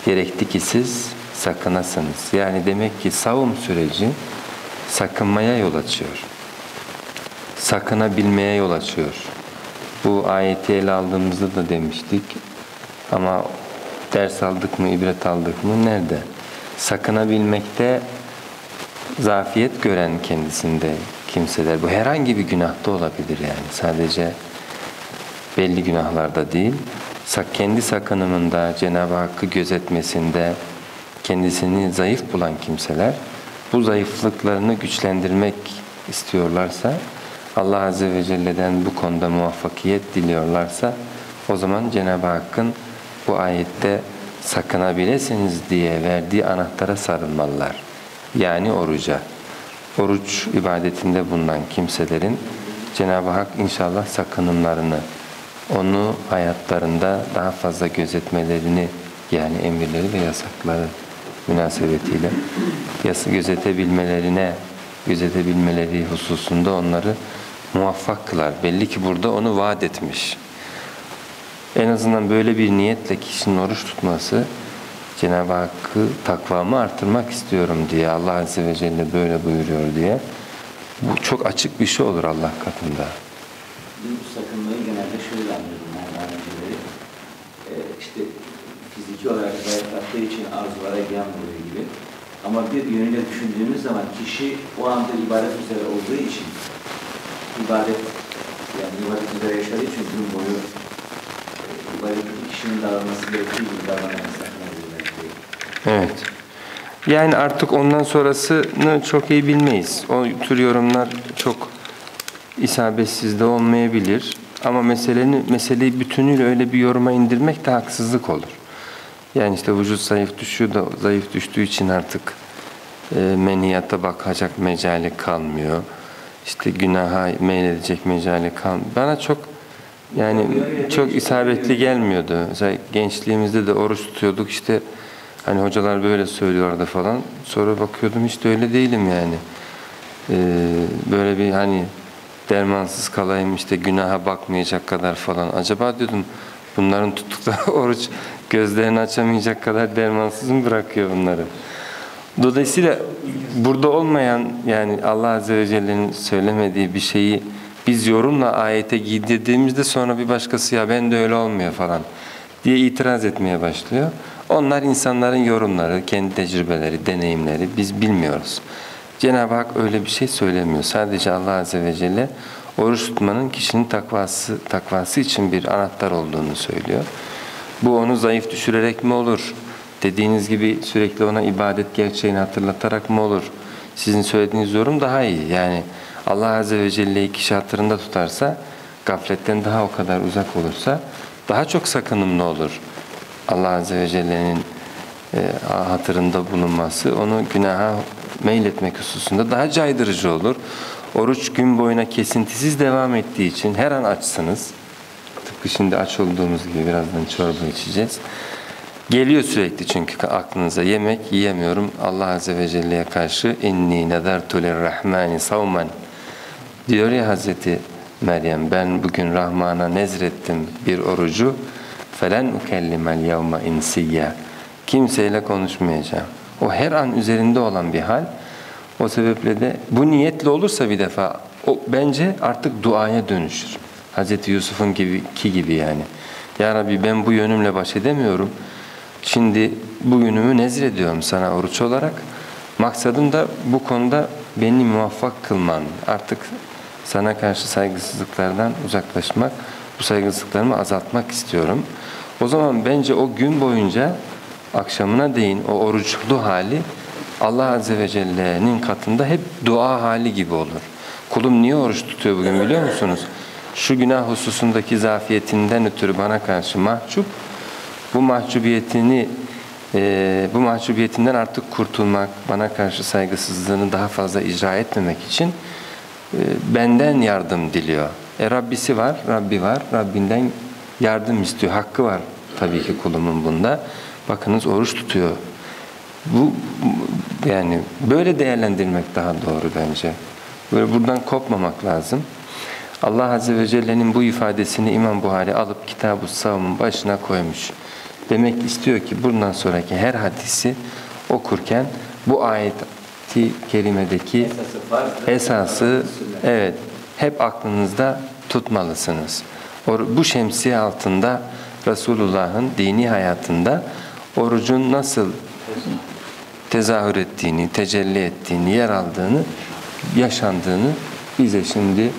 Gerekti ki siz sakınasınız. Yani demek ki savun süreci sakınmaya yol açıyor. Sakınabilmeye yol açıyor. Bu ayeti ele aldığımızda da demiştik. Ama ders aldık mı, ibret aldık mı? Nerede? Sakınabilmekte zafiyet gören kendisinde kimseler. Bu herhangi bir günahta olabilir yani. Sadece belli günahlarda değil. Kendi sakınımında, Cenab-ı Hakk'ı gözetmesinde kendisini zayıf bulan kimseler bu zayıflıklarını güçlendirmek istiyorlarsa Allah Azze ve Celle'den bu konuda muvaffakiyet diliyorlarsa o zaman Cenab-ı Hakk'ın bu ayette sakınabilirsiniz diye verdiği anahtara sarılmalılar. Yani oruca. Oruç ibadetinde bulunan kimselerin Cenab-ı Hak inşallah sakınımlarını, onu hayatlarında daha fazla gözetmelerini yani emirleri ve yasakları münasebetiyle gözetebilmelerine, gözetebilmeleri hususunda onları muvaffak kılar. Belli ki burada onu vaat etmiş. En azından böyle bir niyetle kişinin oruç tutması Cenab-ı Hakk'ı takvamı artırmak istiyorum diye Allah Azze ve Celle böyle buyuruyor diye. Bu çok açık bir şey olur Allah katında. Bu sakınmayı genelde şöyle anlıyordum ben daha işte fiziki olarak zayıflattığı için arzulara giren oluyor gibi. Ama bir yönüyle düşündüğümüz zaman kişi o anda ibadet üzere olduğu için ibadet yani ibadet üzere yaşadığı için gün boyu e, ibadetteki kişinin davranması gerektiği gibi davranması. Evet. Yani artık ondan sonrasını çok iyi bilmeyiz. O tür yorumlar çok isabetsiz de olmayabilir. Ama meselenin meseleyi bütünüyle öyle bir yoruma indirmek de haksızlık olur. Yani işte vücut zayıf düşüyor da zayıf düştüğü için artık e, meniyata bakacak mecali kalmıyor. İşte günaha meyledecek mecali kalmıyor. Bana çok yani çok isabetli gelmiyordu. Mesela gençliğimizde de oruç tutuyorduk işte hani hocalar böyle söylüyordu falan. Sonra bakıyordum hiç de öyle değilim yani. Ee, böyle bir hani dermansız kalayım işte günaha bakmayacak kadar falan. Acaba diyordum bunların tuttukları oruç gözlerini açamayacak kadar dermansız mı bırakıyor bunları? Dolayısıyla burada olmayan yani Allah Azze ve Celle'nin söylemediği bir şeyi biz yorumla ayete giydirdiğimizde sonra bir başkası ya ben de öyle olmuyor falan diye itiraz etmeye başlıyor. Onlar insanların yorumları, kendi tecrübeleri, deneyimleri biz bilmiyoruz. Cenab-ı Hak öyle bir şey söylemiyor. Sadece Allah Azze ve Celle oruç tutmanın kişinin takvası, takvası için bir anahtar olduğunu söylüyor. Bu onu zayıf düşürerek mi olur? Dediğiniz gibi sürekli ona ibadet gerçeğini hatırlatarak mı olur? Sizin söylediğiniz yorum daha iyi. Yani Allah Azze ve Celle'yi kişi hatırında tutarsa, gafletten daha o kadar uzak olursa daha çok sakınımlı olur. Allah Azze ve Celle'nin e, hatırında bulunması onu günaha meyletmek hususunda daha caydırıcı olur. Oruç gün boyuna kesintisiz devam ettiği için her an açsınız. Tıpkı şimdi aç olduğumuz gibi birazdan çorba içeceğiz. Geliyor sürekli çünkü aklınıza yemek yiyemiyorum. Allah Azze ve Celle'ye karşı inni nezertu lirrahmani savman diyor ya Hazreti Meryem ben bugün Rahman'a nezrettim bir orucu felen ukellimel yevme insiyya kimseyle konuşmayacağım. O her an üzerinde olan bir hal. O sebeple de bu niyetle olursa bir defa o bence artık duaya dönüşür. Hazreti Yusuf'un gibi ki gibi yani. Ya Rabbi ben bu yönümle baş edemiyorum. Şimdi bu günümü nezrediyorum sana oruç olarak. Maksadım da bu konuda beni muvaffak kılman. Artık sana karşı saygısızlıklardan uzaklaşmak, bu saygısızlıklarımı azaltmak istiyorum. O zaman bence o gün boyunca akşamına değin o oruçlu hali Allah Azze ve Celle'nin katında hep dua hali gibi olur. Kulum niye oruç tutuyor bugün biliyor musunuz? Şu günah hususundaki zafiyetinden ötürü bana karşı mahcup, bu mahcubiyetini e, bu mahcubiyetinden artık kurtulmak, bana karşı saygısızlığını daha fazla icra etmemek için e, benden yardım diliyor. E Rabbisi var, Rabbi var, Rabbinden yardım istiyor. Hakkı var tabii ki kulumun bunda. Bakınız oruç tutuyor. Bu yani böyle değerlendirmek daha doğru bence. Böyle buradan kopmamak lazım. Allah Azze ve Celle'nin bu ifadesini İmam Buhari alıp Kitab-ı Savun'un başına koymuş. Demek istiyor ki bundan sonraki her hadisi okurken bu ayeti kerimedeki Esası evet hep aklınızda tutmalısınız. Bu şemsiye altında Resulullah'ın dini hayatında orucun nasıl tezahür ettiğini, tecelli ettiğini, yer aldığını, yaşandığını bize şimdi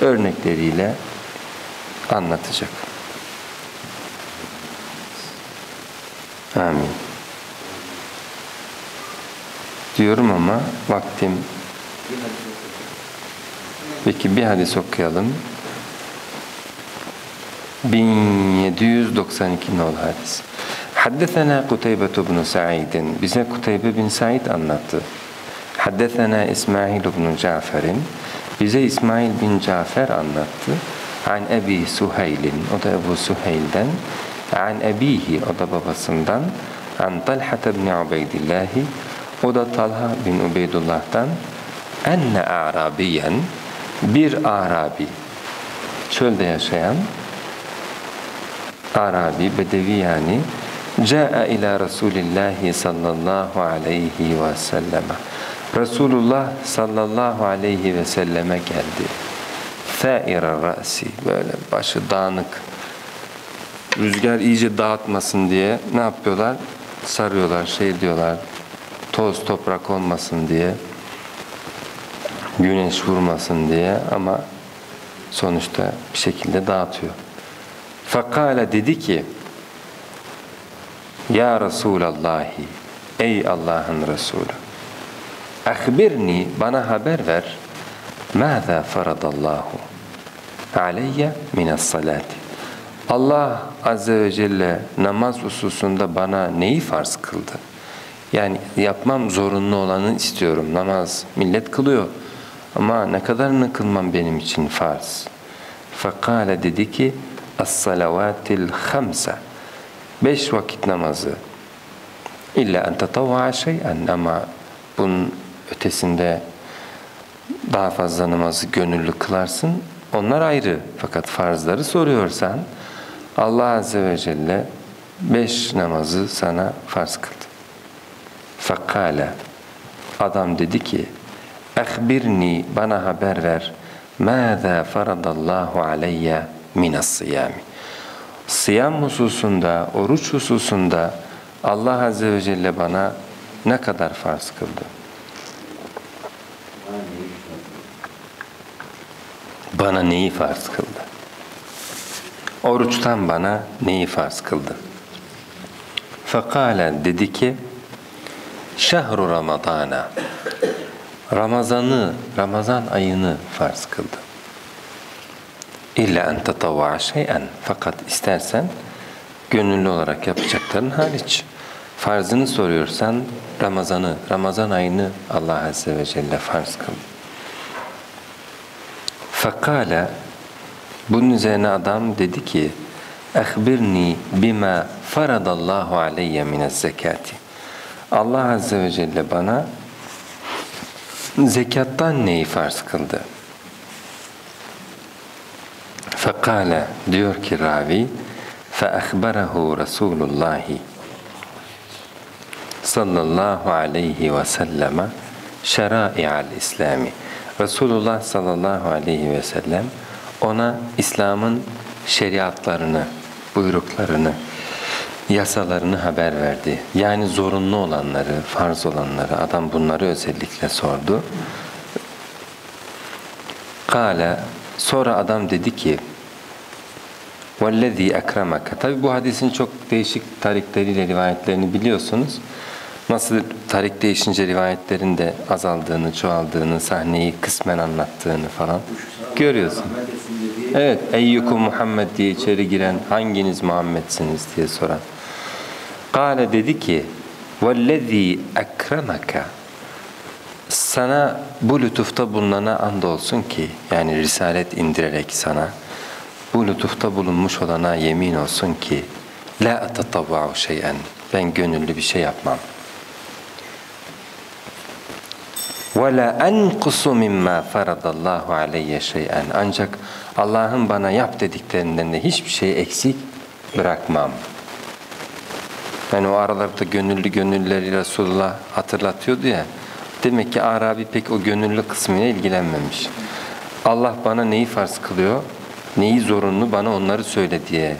örnekleriyle anlatacak. Amin. Diyorum ama vaktim Peki bir hadis okuyalım. 1792 nol hadis. Haddesena Kutaybe bin Sa'id. Bize Kutaybe bin Sa'id anlattı. Haddesena İsmail bin Cafer'in. Bize İsmail bin Cafer anlattı. An Ebi Suheyl'in. O da Ebu Suheyl'den. An Ebihi. O da babasından. An Talha bin Ubeydillahi. O da Talha bin Ubeydullah'tan. Enne Arabiyen bir Arabi, çölde yaşayan Arabi, Bedevi yani Câ'e ila Resulillahi sallallahu aleyhi ve selleme Resulullah sallallahu aleyhi ve selleme geldi. Fâira ra'si böyle başı dağınık. Rüzgar iyice dağıtmasın diye ne yapıyorlar? Sarıyorlar, şey diyorlar. Toz toprak olmasın diye. Güneş vurmasın diye ama sonuçta bir şekilde dağıtıyor. Fakale dedi ki Ya Resulallahi Ey Allah'ın Resulü Ahbirni bana haber ver Mâzâ faradallahu aleyye minas salati Allah Azze ve Celle namaz hususunda bana neyi farz kıldı? Yani yapmam zorunlu olanı istiyorum. Namaz millet kılıyor. Ama ne kadarını kılmam benim için farz? Fakale dedi ki as-salavatil hamsa beş vakit namazı illa en tetavva şey'en ama bunun ötesinde daha fazla namazı gönüllü kılarsın onlar ayrı fakat farzları soruyorsan Allah Azze ve Celle beş namazı sana farz kıldı. Fakale adam dedi ki Ehbirni bana haber ver Mâzâ faradallahu aleyye minas siyami Siyam hususunda, oruç hususunda Allah Azze ve Celle bana ne kadar farz kıldı? Bana neyi düşünüyorsun? Bana neyi farz kıldı? Oruçtan bana neyi farz kıldı? Fekale dedi ki Şehru Ramadana Ramazanı, Ramazan ayını farz kıldı. İlla en tetavva şey'en fakat istersen gönüllü olarak yapacakların hariç. Farzını soruyorsan Ramazanı, Ramazan ayını Allah Azze ve Celle farz kıldı. Fekale bunun üzerine adam dedi ki Ehbirni bima faradallahu aleyye minez zekati Allah Azze ve Celle bana zekattan neyi farz kıldı? Fekale diyor ki ravi feahbarahu Resulullahi sallallahu aleyhi ve selleme şerai'al İslami Resulullah sallallahu aleyhi ve sellem ona İslam'ın şeriatlarını, buyruklarını, yasalarını haber verdi. Yani zorunlu olanları, farz olanları, adam bunları özellikle sordu. Kale, sonra adam dedi ki, وَالَّذ۪ي اَكْرَمَكَ Tabi bu hadisin çok değişik tarikleriyle rivayetlerini biliyorsunuz. Nasıl tarik değişince rivayetlerin de azaldığını, çoğaldığını, sahneyi kısmen anlattığını falan görüyorsun. Rahmet etsin dediği Evet, eyyukum Muhammed diye içeri giren hanginiz Muhammed'siniz diye soran. Kale dedi ki, وَالَّذ۪ي اَكْرَمَكَ Sana bu lütufta bulunana andolsun ki, yani risalet indirerek sana, bu lütufta bulunmuş olana yemin olsun ki, la اَتَطَوَّعُ şeyen Ben gönüllü bir şey yapmam. وَلَا أَنْقُسُ مِمَّا فَرَضَ اللّٰهُ عَلَيَّ شَيْئًا Ancak Allah'ın bana yap dediklerinden de hiçbir şey eksik bırakmam. Yani o aralarda gönüllü gönülleri Resulullah hatırlatıyordu ya. Demek ki Arabi pek o gönüllü kısmıyla ilgilenmemiş. Allah bana neyi farz kılıyor, neyi zorunlu bana onları söyle diye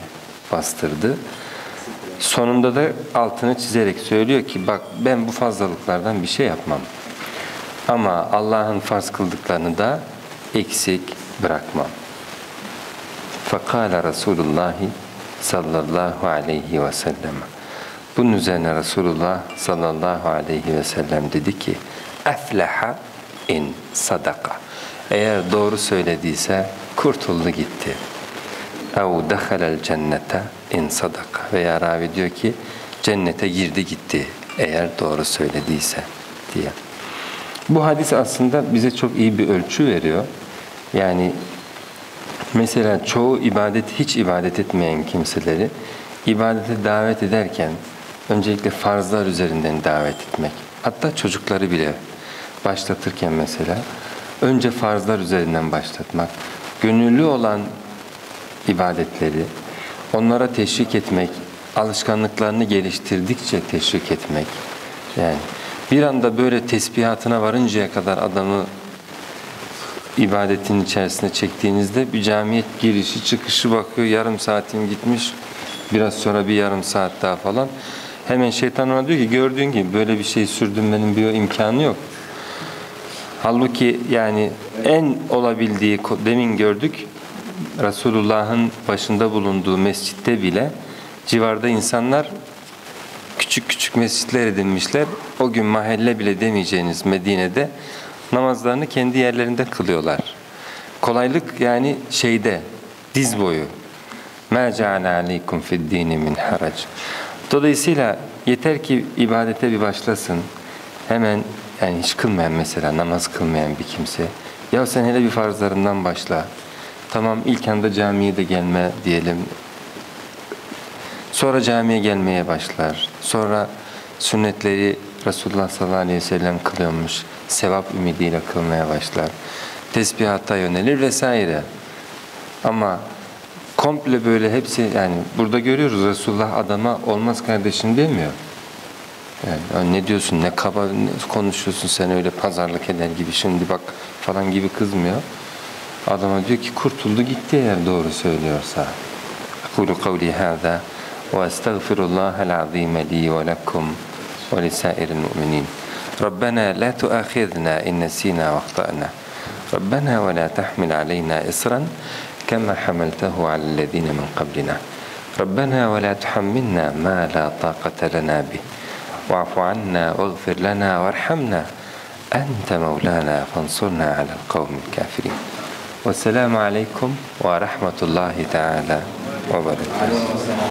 bastırdı. Sonunda da altını çizerek söylüyor ki bak ben bu fazlalıklardan bir şey yapmam. Ama Allah'ın farz kıldıklarını da eksik bırakmam. Fekala Resulullah sallallahu aleyhi ve sellem. Bunun üzerine Resulullah sallallahu aleyhi ve sellem dedi ki efleha in sadaka. Eğer doğru söylediyse kurtuldu gitti. Ev dehalel cennete in sadaka. Veya ravi diyor ki cennete girdi gitti eğer doğru söylediyse diye. Bu hadis aslında bize çok iyi bir ölçü veriyor. Yani mesela çoğu ibadet hiç ibadet etmeyen kimseleri ibadete davet ederken öncelikle farzlar üzerinden davet etmek. Hatta çocukları bile başlatırken mesela önce farzlar üzerinden başlatmak, gönüllü olan ibadetleri onlara teşvik etmek, alışkanlıklarını geliştirdikçe teşvik etmek. Yani bir anda böyle tesbihatına varıncaya kadar adamı ibadetin içerisine çektiğinizde bir camiye girişi çıkışı bakıyor yarım saatim gitmiş biraz sonra bir yarım saat daha falan hemen şeytan ona diyor ki gördüğün gibi böyle bir şey sürdürmenin bir imkanı yok. Halbuki yani en olabildiği demin gördük Resulullah'ın başında bulunduğu mescitte bile civarda insanlar küçük küçük mescitler edinmişler. O gün mahalle bile demeyeceğiniz Medine'de namazlarını kendi yerlerinde kılıyorlar. Kolaylık yani şeyde diz boyu. مَا جَعَلَ عَلَيْكُمْ فِي الدِّينِ مِنْ harac. Dolayısıyla yeter ki ibadete bir başlasın. Hemen yani hiç kılmayan mesela namaz kılmayan bir kimse. Ya sen hele bir farzlarından başla. Tamam ilk anda camiye de gelme diyelim. Sonra camiye gelmeye başlar. Sonra sünnetleri Resulullah sallallahu aleyhi ve sellem kılıyormuş. Sevap ümidiyle kılmaya başlar. Tesbihata yönelir vesaire. Ama komple böyle hepsi yani burada görüyoruz Resulullah adama olmaz kardeşim demiyor. Yani ne diyorsun ne kaba ne konuşuyorsun sen öyle pazarlık eder gibi şimdi bak falan gibi kızmıyor. Adama diyor ki kurtuldu gitti eğer doğru söylüyorsa. Kulu kavli hâzâ وأستغفر الله العظيم لي ولكم ولسائر المؤمنين. ربنا لا تؤاخذنا إن نسينا وأخطأنا. ربنا ولا تحمل علينا إصرا كما حملته على الذين من قبلنا. ربنا ولا تحملنا ما لا طاقة لنا به. واعف عنا واغفر لنا وارحمنا. أنت مولانا فانصرنا على القوم الكافرين. والسلام عليكم ورحمة الله تعالى وبركاته.